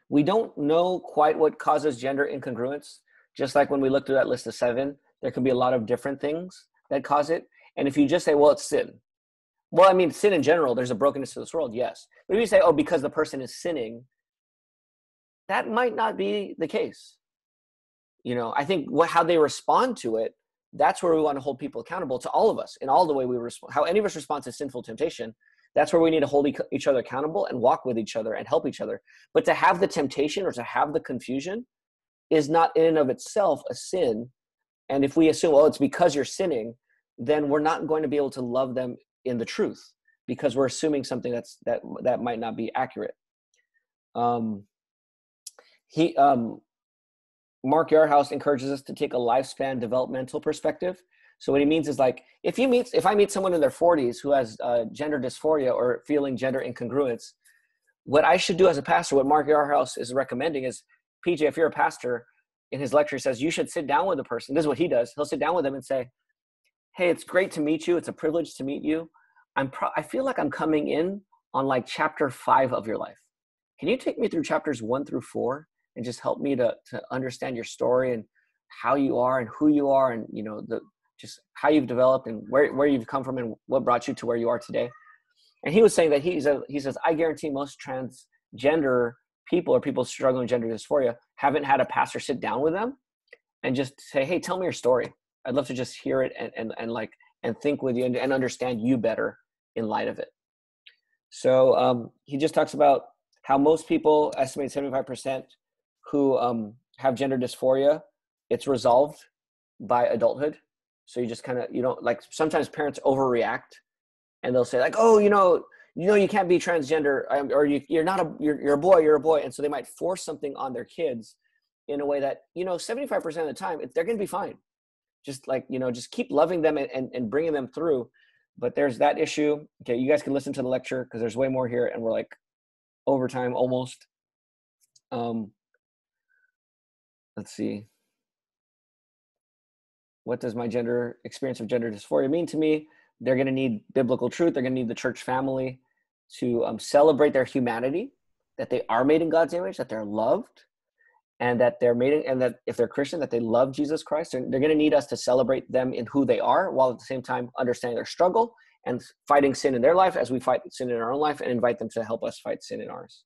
Speaker 1: we don't know quite what causes gender incongruence. Just like when we looked through that list of seven, there can be a lot of different things that cause it. And if you just say, well, it's sin, well, I mean, sin in general, there's a brokenness to this world, yes. But if you say, oh, because the person is sinning, that might not be the case. You know i think what how they respond to it that's where we want to hold people accountable to all of us in all the way we respond how any of us respond to sinful temptation that's where we need to hold each other accountable and walk with each other and help each other. But to have the temptation or to have the confusion is not in and of itself a sin. And if we assume oh it's because you're sinning then we're not going to be able to love them in the truth because we're assuming something that's that that might not be accurate. Um he um, Mark Yarhouse encourages us to take a lifespan developmental perspective. So what he means is like if you meet if I meet someone in their 40s who has uh, gender dysphoria or feeling gender incongruence, what I should do as a pastor, what Mark Yarhouse is recommending is, PJ, if you're a pastor, in his lecture he says you should sit down with a person. This is what he does. He'll sit down with them and say, "Hey, it's great to meet you. It's a privilege to meet you. I'm pro- I feel like I'm coming in on like chapter five of your life. Can you take me through chapters one through four and just help me to to understand your story and how you are and who you are and you know the just how you've developed and where, where you've come from and what brought you to where you are today. And he was saying that he's a, he says i guarantee most transgender people or people struggling with gender dysphoria haven't had a pastor sit down with them and just say hey tell me your story. I'd love to just hear it and, and, and like and think with you and, and understand you better in light of it so um, he just talks about how most people estimate 75% who um, have gender dysphoria, it's resolved by adulthood. So you just kind of you know like sometimes parents overreact, and they'll say like, oh, you know, you know you can't be transgender um, or you, you're not a you're, you're a boy you're a boy. And so they might force something on their kids in a way that you know 75% of the time they're going to be fine. Just like you know just keep loving them and, and, and bringing them through. But there's that issue. Okay you guys can listen to the lecture because there's way more here and we're like overtime almost. Um let's see. What does my gender experience of gender dysphoria mean to me? They're going to need biblical truth. They're going to need the church family to um, celebrate their humanity that they are made in god's image that they're loved and that they're made in, and that if they're christian that they love jesus christ. They're, they're going to need us to celebrate them in who they are while at the same time understanding their struggle and fighting sin in their life as we fight sin in our own life and invite them to help us fight sin in ours.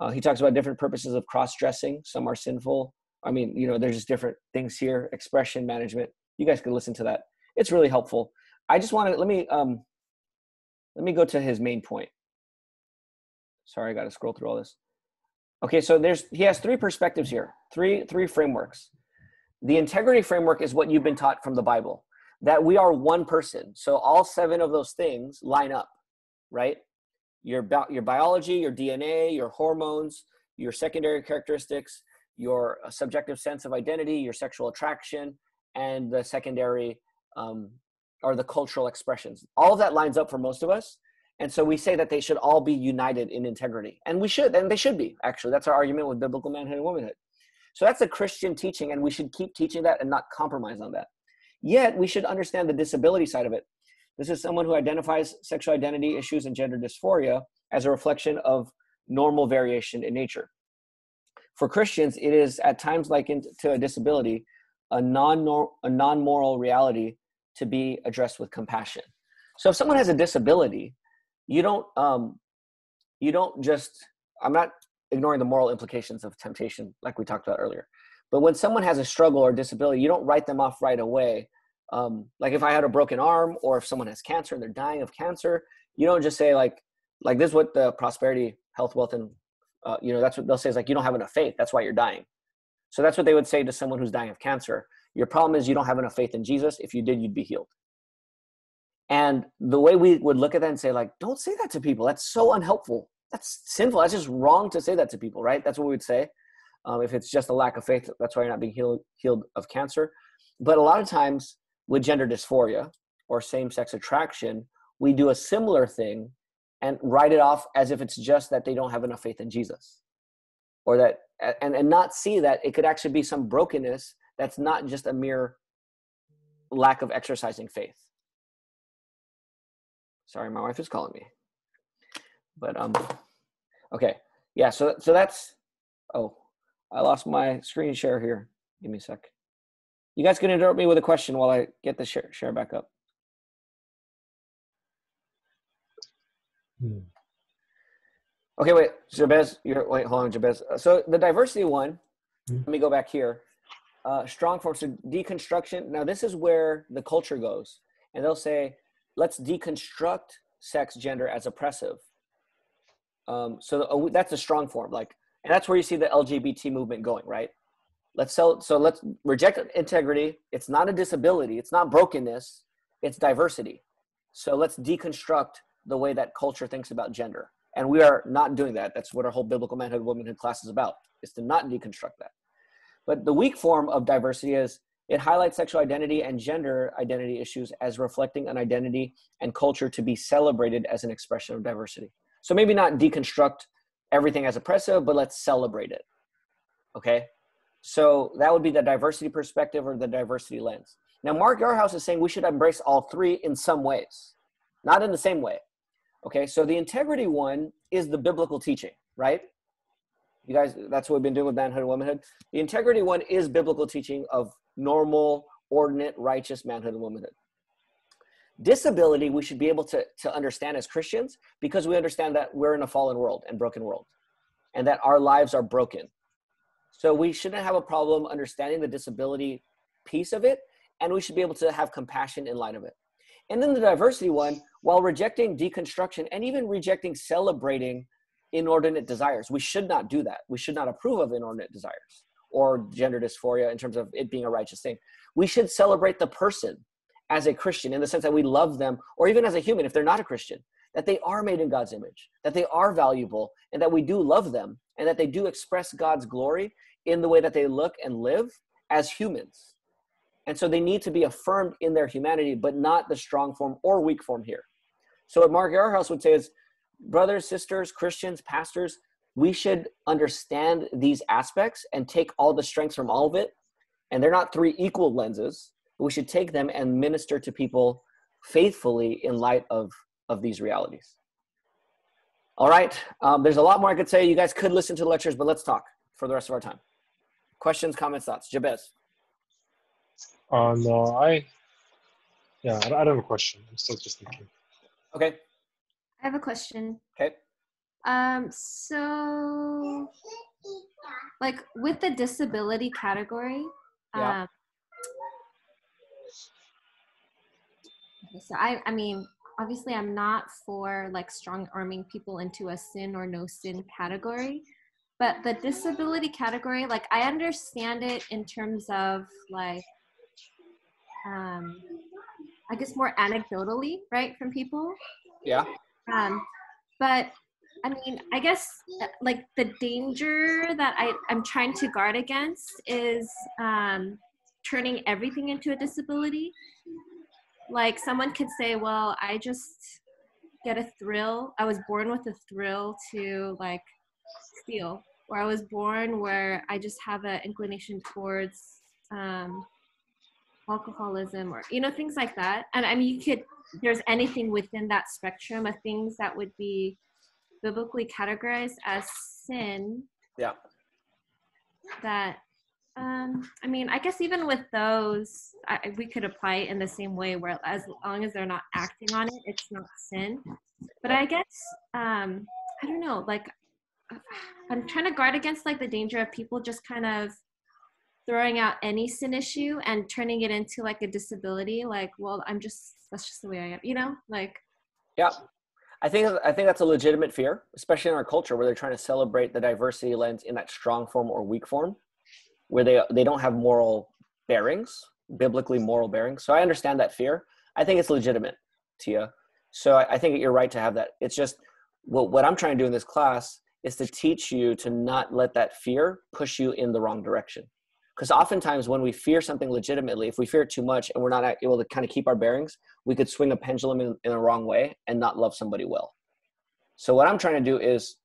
Speaker 1: Uh, he talks about different purposes of cross-dressing. Some are sinful i mean you know there's just different things here expression management. You guys can listen to that. It's really helpful. I just want to let me um let me go to his main point. Sorry i got to scroll through all this. Okay so there's he has three perspectives here three three frameworks. The integrity framework is what you've been taught from the bible that we are one person. So all seven of those things line up right? Your bi- your biology your dna your hormones your secondary characteristics your uh, subjective sense of identity your sexual attraction and the secondary um, or the cultural expressions all of that lines up for most of us and so we say that they should all be united in integrity. And we should, and they should be, actually. That's our argument with biblical manhood and womanhood. So that's a Christian teaching, and we should keep teaching that and not compromise on that. Yet, we should understand the disability side of it. This is someone who identifies sexual identity issues and gender dysphoria as a reflection of normal variation in nature. For Christians, it is at times likened to a disability, a non a non moral reality to be addressed with compassion. So if someone has a disability, you don't um you don't just i'm not ignoring the moral implications of temptation like we talked about earlier but when someone has a struggle or disability you don't write them off right away um, like if i had a broken arm or if someone has cancer and they're dying of cancer you don't just say like like this is what the prosperity health wealth and uh, you know that's what they'll say is like you don't have enough faith that's why you're dying so that's what they would say to someone who's dying of cancer your problem is you don't have enough faith in jesus if you did you'd be healed and the way we would look at that and say, like, don't say that to people. That's so unhelpful. That's sinful. That's just wrong to say that to people, right? That's what we would say. Um, if it's just a lack of faith, that's why you're not being healed, healed of cancer. But a lot of times with gender dysphoria or same sex attraction, we do a similar thing and write it off as if it's just that they don't have enough faith in Jesus. Or that, and, and not see that it could actually be some brokenness that's not just a mere lack of exercising faith. Sorry, my wife is calling me. But um, okay, yeah. So so that's. Oh, I lost my screen share here. Give me a sec. You guys can interrupt me with a question while I get the share share back up. Hmm. Okay, wait, Jabez, you're wait, hold on, Jabez. Uh, so the diversity one, hmm. let me go back here. Uh, strong forms of deconstruction. Now this is where the culture goes, and they'll say let's deconstruct sex gender as oppressive um, so uh, that's a strong form like and that's where you see the lgbt movement going right let's sell so let's reject integrity it's not a disability it's not brokenness it's diversity so let's deconstruct the way that culture thinks about gender and we are not doing that that's what our whole biblical manhood womanhood class is about is to not deconstruct that but the weak form of diversity is it highlights sexual identity and gender identity issues as reflecting an identity and culture to be celebrated as an expression of diversity. So maybe not deconstruct everything as oppressive, but let's celebrate it. Okay? So that would be the diversity perspective or the diversity lens. Now, Mark Yarhouse is saying we should embrace all three in some ways, not in the same way. Okay, so the integrity one is the biblical teaching, right? You guys, that's what we've been doing with manhood and womanhood. The integrity one is biblical teaching of normal, ordinate, righteous manhood and womanhood. Disability, we should be able to, to understand as Christians because we understand that we're in a fallen world and broken world and that our lives are broken. So we shouldn't have a problem understanding the disability piece of it, and we should be able to have compassion in light of it. And then the diversity one, while rejecting deconstruction and even rejecting celebrating inordinate desires, we should not do that. We should not approve of inordinate desires or gender dysphoria in terms of it being a righteous thing. We should celebrate the person as a Christian in the sense that we love them, or even as a human if they're not a Christian, that they are made in God's image, that they are valuable, and that we do love them, and that they do express God's glory in the way that they look and live as humans. And so they need to be affirmed in their humanity, but not the strong form or weak form here. So what Mark Yarhouse would say is, brothers, sisters, Christians, pastors, we should understand these aspects and take all the strengths from all of it. And they're not three equal lenses, we should take them and minister to people faithfully in light of, of these realities. All right. Um, there's a lot more I could say. You guys could listen to the lectures, but let's talk for the rest of our time. Questions, comments, thoughts? Jabez.
Speaker 4: Uh, no, I, yeah, I don't have a question. I'm still just thinking.
Speaker 1: Okay.
Speaker 3: I have a question.
Speaker 1: Okay.
Speaker 3: Um, so like with the disability category,
Speaker 1: Yeah.
Speaker 3: um, so I, I mean, obviously I'm not for like strong arming people into a sin or no sin category, but the disability category, like I understand it in terms of like, um, I guess more anecdotally, right, from people.
Speaker 1: Yeah.
Speaker 3: Um, but I mean, I guess like the danger that I, I'm trying to guard against is um, turning everything into a disability. Like someone could say, well, I just get a thrill. I was born with a thrill to like steal, or I was born where I just have an inclination towards um, alcoholism, or you know things like that. And I mean, you could there's anything within that spectrum of things that would be biblically categorized as sin
Speaker 1: Yeah.
Speaker 3: that um i mean i guess even with those I, we could apply it in the same way where as long as they're not acting on it it's not sin but i guess um i don't know like i'm trying to guard against like the danger of people just kind of throwing out any sin issue and turning it into like a disability like well i'm just that's just the way i am you know like
Speaker 1: Yeah. I think I think that's a legitimate fear, especially in our culture where they're trying to celebrate the diversity lens in that strong form or weak form, where they they don't have moral bearings, biblically moral bearings. So I understand that fear. I think it's legitimate, Tia. So I, I think you're right to have that. It's just what what I'm trying to do in this class is to teach you to not let that fear push you in the wrong direction. Because oftentimes when we fear something legitimately, if we fear it too much and we're not able to kind of keep our bearings, we could swing a pendulum in, in the wrong way and not love somebody well. So what I'm trying to do is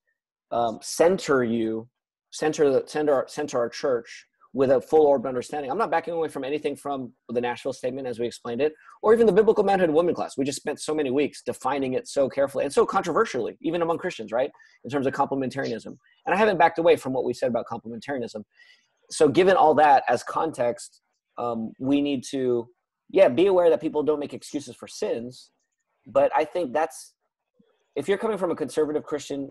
Speaker 1: um, center you, center the center our, center our church with a full orb understanding. I'm not backing away from anything from the Nashville statement as we explained it, or even the biblical manhood and woman class. We just spent so many weeks defining it so carefully and so controversially, even among Christians, right? In terms of complementarianism. And I haven't backed away from what we said about complementarianism. So given all that as context, um, we need to, yeah, be aware that people don't make excuses for sins. But I think that's if you're coming from a conservative Christian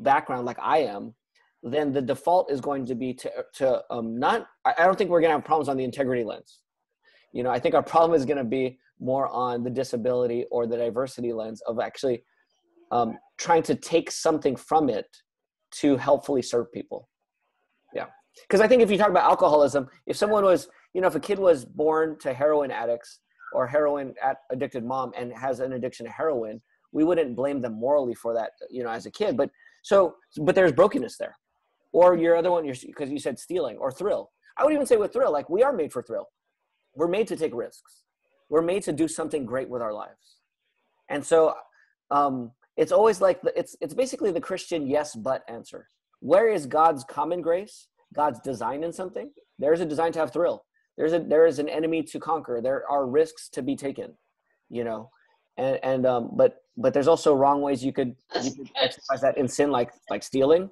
Speaker 1: background like I am, then the default is going to be to to um, not. I don't think we're going to have problems on the integrity lens. You know, I think our problem is going to be more on the disability or the diversity lens of actually um, trying to take something from it to helpfully serve people. Because I think if you talk about alcoholism, if someone was, you know, if a kid was born to heroin addicts or heroin addicted mom and has an addiction to heroin, we wouldn't blame them morally for that, you know, as a kid. But so, but there's brokenness there. Or your other one, because you said stealing or thrill. I would even say with thrill, like we are made for thrill. We're made to take risks. We're made to do something great with our lives. And so, um, it's always like the, it's it's basically the Christian yes but answer. Where is God's common grace? God's design in something? There's a design to have thrill. There's a there is an enemy to conquer. There are risks to be taken. You know, and and um, but but there's also wrong ways you could you could exercise that in sin, like like stealing.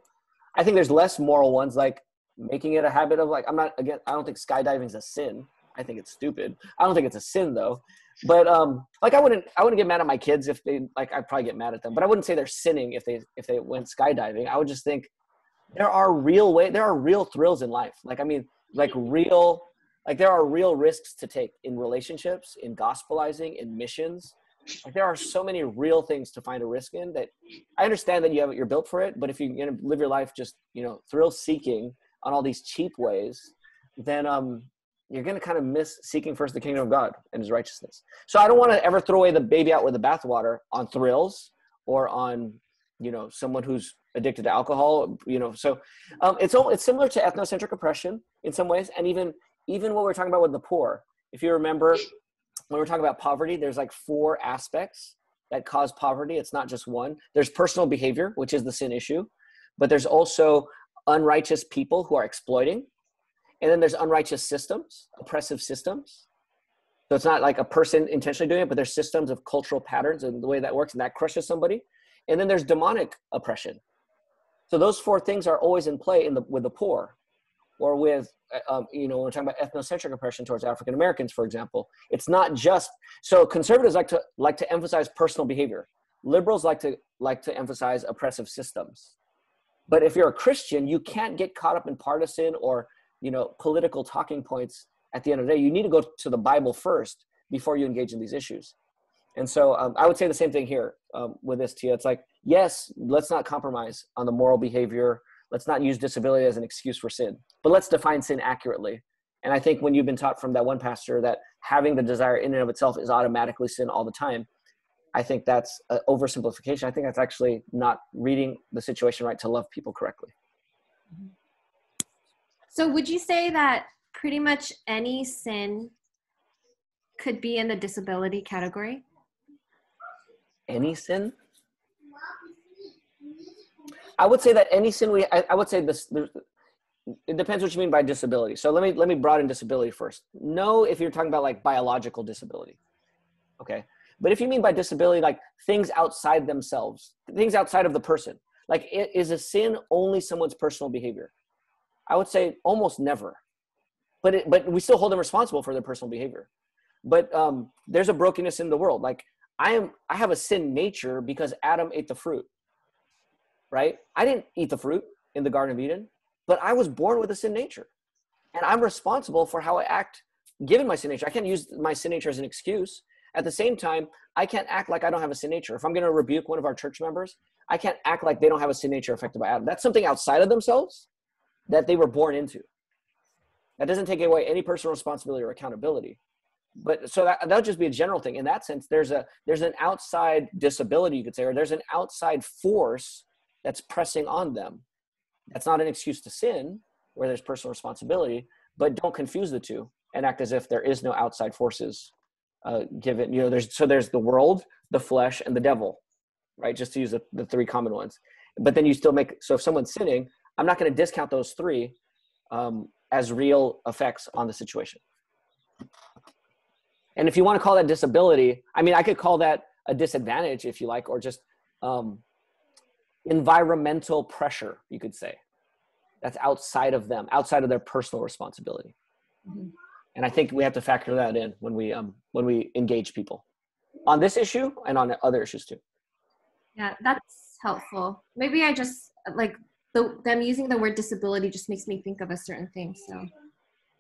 Speaker 1: I think there's less moral ones, like making it a habit of like I'm not again. I don't think skydiving is a sin. I think it's stupid. I don't think it's a sin though. But um, like I wouldn't I wouldn't get mad at my kids if they like I'd probably get mad at them. But I wouldn't say they're sinning if they if they went skydiving. I would just think there are real way there are real thrills in life. Like I mean like real like there are real risks to take in relationships, in gospelizing, in missions. Like there are so many real things to find a risk in that I understand that you have you're built for it, but if you're gonna live your life just, you know, thrill seeking on all these cheap ways, then um you're going to kind of miss seeking first the kingdom of God and his righteousness. So I don't want to ever throw away the baby out with the bathwater on thrills or on, you know, someone who's addicted to alcohol, you know. So um, it's all, it's similar to ethnocentric oppression in some ways and even even what we're talking about with the poor. If you remember when we're talking about poverty, there's like four aspects that cause poverty. It's not just one. There's personal behavior, which is the sin issue, but there's also unrighteous people who are exploiting and then there's unrighteous systems, oppressive systems. So it's not like a person intentionally doing it, but there's systems of cultural patterns and the way that works, and that crushes somebody. And then there's demonic oppression. So those four things are always in play in the with the poor, or with uh, um, you know when we're talking about ethnocentric oppression towards African Americans, for example. It's not just so conservatives like to like to emphasize personal behavior. Liberals like to like to emphasize oppressive systems. But if you're a Christian, you can't get caught up in partisan or you know political talking points at the end of the day you need to go to the bible first before you engage in these issues and so um, i would say the same thing here um, with this tia it's like yes let's not compromise on the moral behavior let's not use disability as an excuse for sin but let's define sin accurately and i think when you've been taught from that one pastor that having the desire in and of itself is automatically sin all the time i think that's an oversimplification i think that's actually not reading the situation right to love people correctly
Speaker 3: mm-hmm. So would you say that pretty much any sin could be in the disability category?
Speaker 1: Any sin? I would say that any sin we I, I would say this it depends what you mean by disability. So let me let me broaden disability first. No, if you're talking about like biological disability. Okay. But if you mean by disability like things outside themselves, things outside of the person. Like is a sin only someone's personal behavior? I would say almost never. But it, but we still hold them responsible for their personal behavior. But um, there's a brokenness in the world. Like I am, I have a sin nature because Adam ate the fruit. Right? I didn't eat the fruit in the Garden of Eden, but I was born with a sin nature, and I'm responsible for how I act given my sin nature. I can't use my sin nature as an excuse. At the same time, I can't act like I don't have a sin nature. If I'm going to rebuke one of our church members, I can't act like they don't have a sin nature affected by Adam. That's something outside of themselves that they were born into. That doesn't take away any personal responsibility or accountability. But so that that'll just be a general thing. In that sense, there's a there's an outside disability, you could say, or there's an outside force that's pressing on them. That's not an excuse to sin, where there's personal responsibility, but don't confuse the two and act as if there is no outside forces uh, given. You know, there's so there's the world, the flesh, and the devil, right? Just to use the, the three common ones. But then you still make so if someone's sinning, I'm not going to discount those three um, as real effects on the situation. And if you want to call that disability, I mean, I could call that a disadvantage if you like, or just um, environmental pressure, you could say. That's outside of them, outside of their personal responsibility. Mm-hmm. And I think we have to factor that in when we um, when we engage people on this issue and on other issues too.
Speaker 3: Yeah, that's helpful. Maybe I just like the them using the word disability just makes me think of a certain thing. So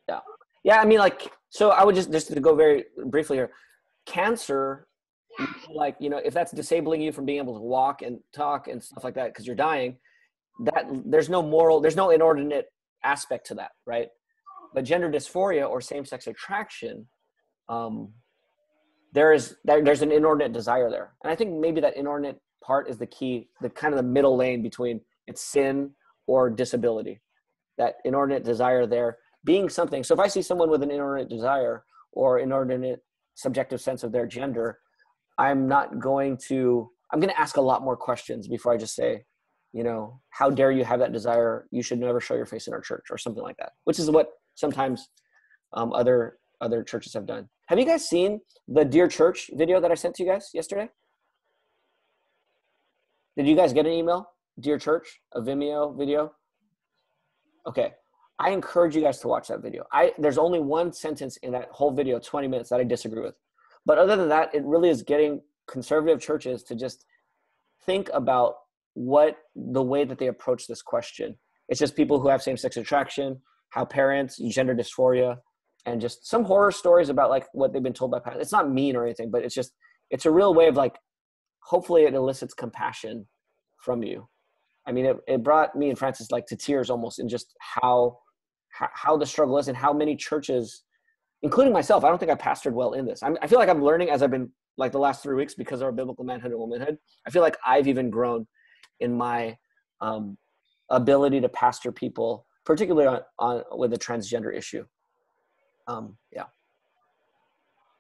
Speaker 1: yeah, yeah. I mean, like, so I would just just to go very briefly here, cancer, like you know, if that's disabling you from being able to walk and talk and stuff like that because you're dying, that there's no moral, there's no inordinate aspect to that, right? But gender dysphoria or same-sex attraction, um, there is there, there's an inordinate desire there, and I think maybe that inordinate part is the key, the kind of the middle lane between it's sin or disability. That inordinate desire there being something. So if i see someone with an inordinate desire or inordinate subjective sense of their gender i'm not going to i'm going to ask a lot more questions before i just say you know how dare you have that desire you should never show your face in our church or something like that which is what sometimes um, other other churches have done have you guys seen the dear church video that i sent to you guys yesterday did you guys get an email Dear Church, a Vimeo video. Okay, I encourage you guys to watch that video. I there's only one sentence in that whole video, 20 minutes, that I disagree with. But other than that, it really is getting conservative churches to just think about what the way that they approach this question. It's just people who have same-sex attraction, how parents, gender dysphoria, and just some horror stories about like what they've been told by parents. It's not mean or anything, but it's just it's a real way of like hopefully it elicits compassion from you I mean, it, it brought me and Francis like to tears almost in just how, how the struggle is and how many churches including myself, I don't think I pastored well in this. I'm, I feel like I'm learning as I've been like the last three weeks because of our biblical manhood and womanhood. I feel like I've even grown in my um, ability to pastor people, particularly on, on with the transgender issue. Um, yeah,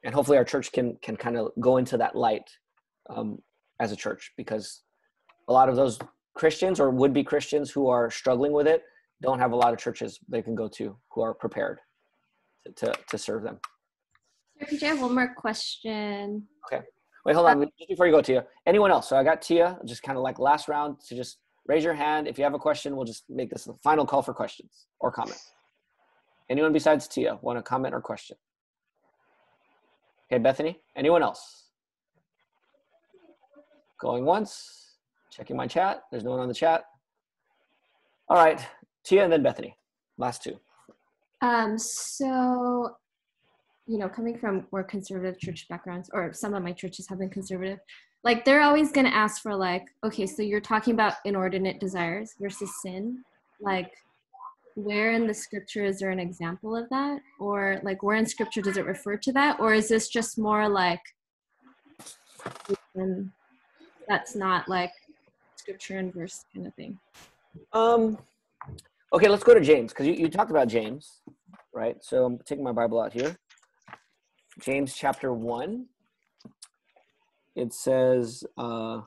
Speaker 1: and hopefully our church can can kind of go into that light um, as a church because a lot of those Christians or would be Christians who are struggling with it don't have a lot of churches they can go to who are prepared to, to, to serve them.
Speaker 3: Could you have one more question?
Speaker 1: Okay. Wait, hold on. Uh, just before you go, Tia. Anyone else? So I got Tia, just kind of like last round to just raise your hand. If you have a question, we'll just make this the final call for questions or comments. Anyone besides Tia want to comment or question? Okay, Bethany. Anyone else? Going once, checking my chat. There's no one on the chat. All right, Tia and then Bethany. Last two.
Speaker 3: Um, so, you know, coming from more conservative church backgrounds, or some of my churches have been conservative, like they're always going to ask for, like, okay, so you're talking about inordinate desires versus sin. Like, where in the scripture is there an example of that? Or, like, where in scripture does it refer to that? Or is this just more like, that's not like scripture and verse kind of thing?
Speaker 1: Um, Okay, let's go to James because you, you talked about James, right? So I'm taking my Bible out here. James chapter 1. It says, uh,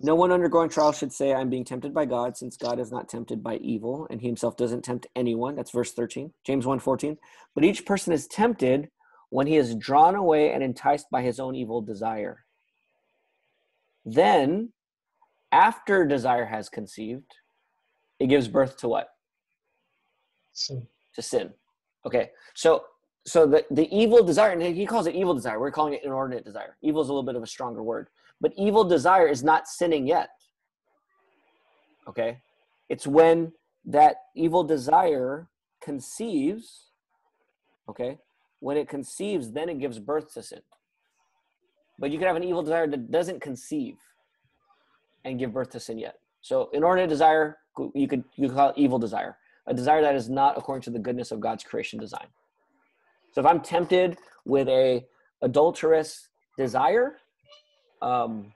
Speaker 1: No one undergoing trial should say, I'm being tempted by God, since God is not tempted by evil, and he himself doesn't tempt anyone. That's verse 13. James 1 14. But each person is tempted when he is drawn away and enticed by his own evil desire. Then, after desire has conceived, it gives birth to what?
Speaker 4: Sin.
Speaker 1: To sin. Okay. So so the, the evil desire, and he calls it evil desire. We're calling it inordinate desire. Evil is a little bit of a stronger word. But evil desire is not sinning yet. Okay? It's when that evil desire conceives, okay? When it conceives, then it gives birth to sin. But you can have an evil desire that doesn't conceive and give birth to sin yet. So inordinate desire you could you could call it evil desire, a desire that is not according to the goodness of God's creation design. So if I'm tempted with a adulterous desire, um,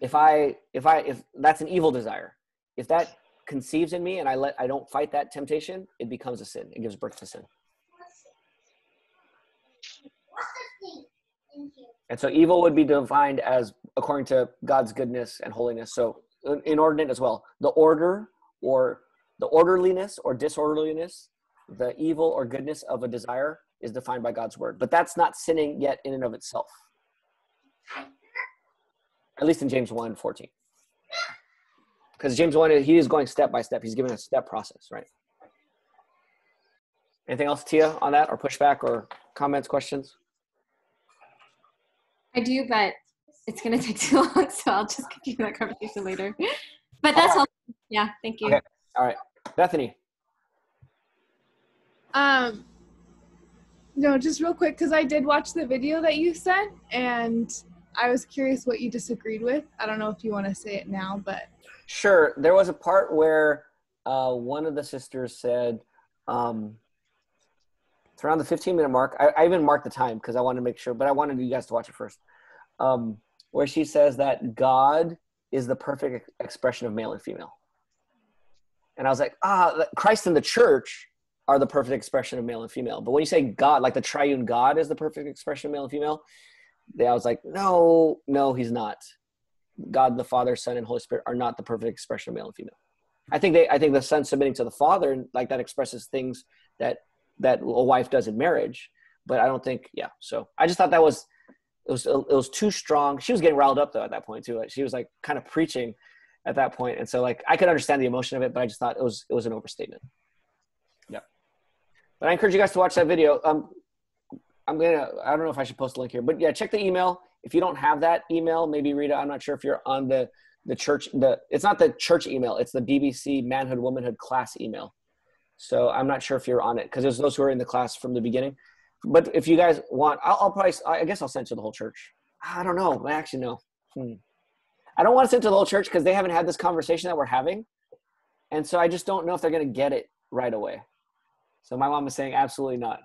Speaker 1: if I if I if that's an evil desire, if that conceives in me and I let I don't fight that temptation, it becomes a sin. It gives birth to sin. And so evil would be defined as according to God's goodness and holiness. So inordinate as well. The order or the orderliness or disorderliness, the evil or goodness of a desire is defined by God's word. But that's not sinning yet in and of itself. At least in James 1 14. Because James 1, he is going step by step. He's giving a step process, right? Anything else, Tia, on that, or pushback, or comments, questions?
Speaker 3: I do, but it's going to take too long, so I'll just continue that conversation later. But that's all. all. Yeah, thank you.
Speaker 1: Okay. All right, Bethany.
Speaker 2: Um, no, just real quick, because I did watch the video that you sent, and I was curious what you disagreed with. I don't know if you want to say it now, but
Speaker 1: sure. There was a part where uh, one of the sisters said, um, "It's around the 15 minute mark." I, I even marked the time because I wanted to make sure, but I wanted you guys to watch it first. Um, where she says that God is the perfect expression of male and female. And I was like, ah, Christ and the church are the perfect expression of male and female. But when you say God, like the triune God is the perfect expression of male and female, I was like, no, no, he's not. God, the Father, Son, and Holy Spirit are not the perfect expression of male and female. I think they, I think the son submitting to the father, like that expresses things that that a wife does in marriage. But I don't think, yeah. So I just thought that was it was it was too strong. She was getting riled up though at that point too. She was like kind of preaching at that point, and so like I could understand the emotion of it, but I just thought it was it was an overstatement. Yeah, but I encourage you guys to watch that video. Um, I'm gonna I don't know if I should post a link here, but yeah, check the email. If you don't have that email, maybe read it. I'm not sure if you're on the the church the it's not the church email, it's the BBC Manhood Womanhood class email. So I'm not sure if you're on it because there's those who are in the class from the beginning but if you guys want, I'll, I'll probably, I guess I'll send to the whole church. I don't know. I actually know. Hmm. I don't want to send to the whole church because they haven't had this conversation that we're having. And so I just don't know if they're going to get it right away. So my mom is saying absolutely not.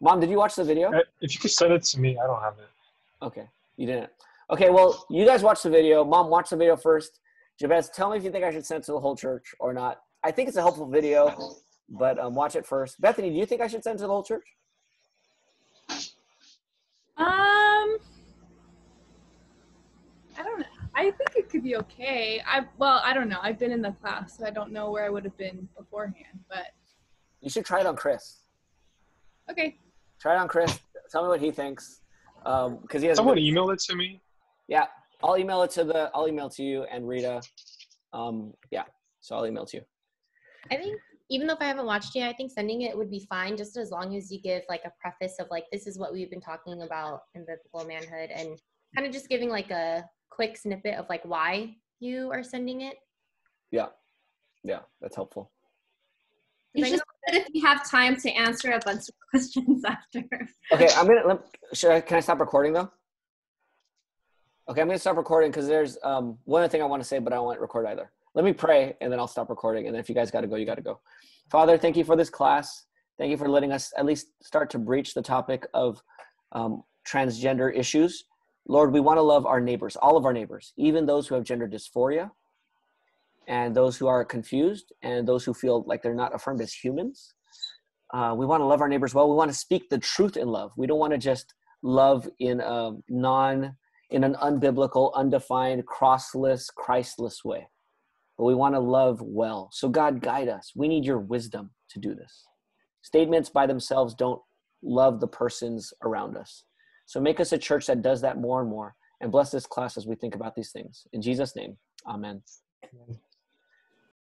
Speaker 1: Mom, did you watch the video?
Speaker 4: Uh, If you could send it to me, I don't have it.
Speaker 1: Okay, you didn't. Okay, well, you guys watch the video. Mom, watch the video first. Jabez, tell me if you think I should send it to the whole church or not. I think it's a helpful video, but um, watch it first. Bethany, do you think I should send it to the whole church?
Speaker 2: Um, I don't know. I think it could be okay. I well, I don't know. I've been in the class, so I don't know where I would have been beforehand. But
Speaker 1: You should try it on Chris.
Speaker 2: okay,
Speaker 1: Try it on Chris. Tell me what he thinks. Um, because he has.
Speaker 4: Someone email it to me.
Speaker 1: Yeah, I'll email it to the. I'll email to you and Rita. Um, yeah, so I'll email to you.
Speaker 5: I think even though if I haven't watched it, I think sending it would be fine just as long as you give like a preface of like this is what we've been talking about in biblical manhood and kind of just giving like a quick snippet of like why you are sending it.
Speaker 1: Yeah, yeah, that's helpful.
Speaker 3: You
Speaker 5: I
Speaker 3: just said if you have time to answer a bunch of questions after.
Speaker 1: Okay, I'm gonna. Let, should I? Can I stop recording though? Okay, I'm gonna stop recording because there's um one other thing I want to say, but I don't want to record either. Let me pray, and then I'll stop recording. And then if you guys got to go, you got to go. Father, thank you for this class. Thank you for letting us at least start to breach the topic of um, transgender issues. Lord, we want to love our neighbors, all of our neighbors, even those who have gender dysphoria, and those who are confused, and those who feel like they're not affirmed as humans. Uh, we want to love our neighbors well. We want to speak the truth in love. We don't want to just love in a non, in an unbiblical, undefined, crossless, Christless way. But we want to love well. So God, guide us. We need your wisdom to do this. Statements by themselves don't love the persons around us. So make us a church that does that more and more. And bless this class as we think about these things. In Jesus' name, amen.
Speaker 4: Amen.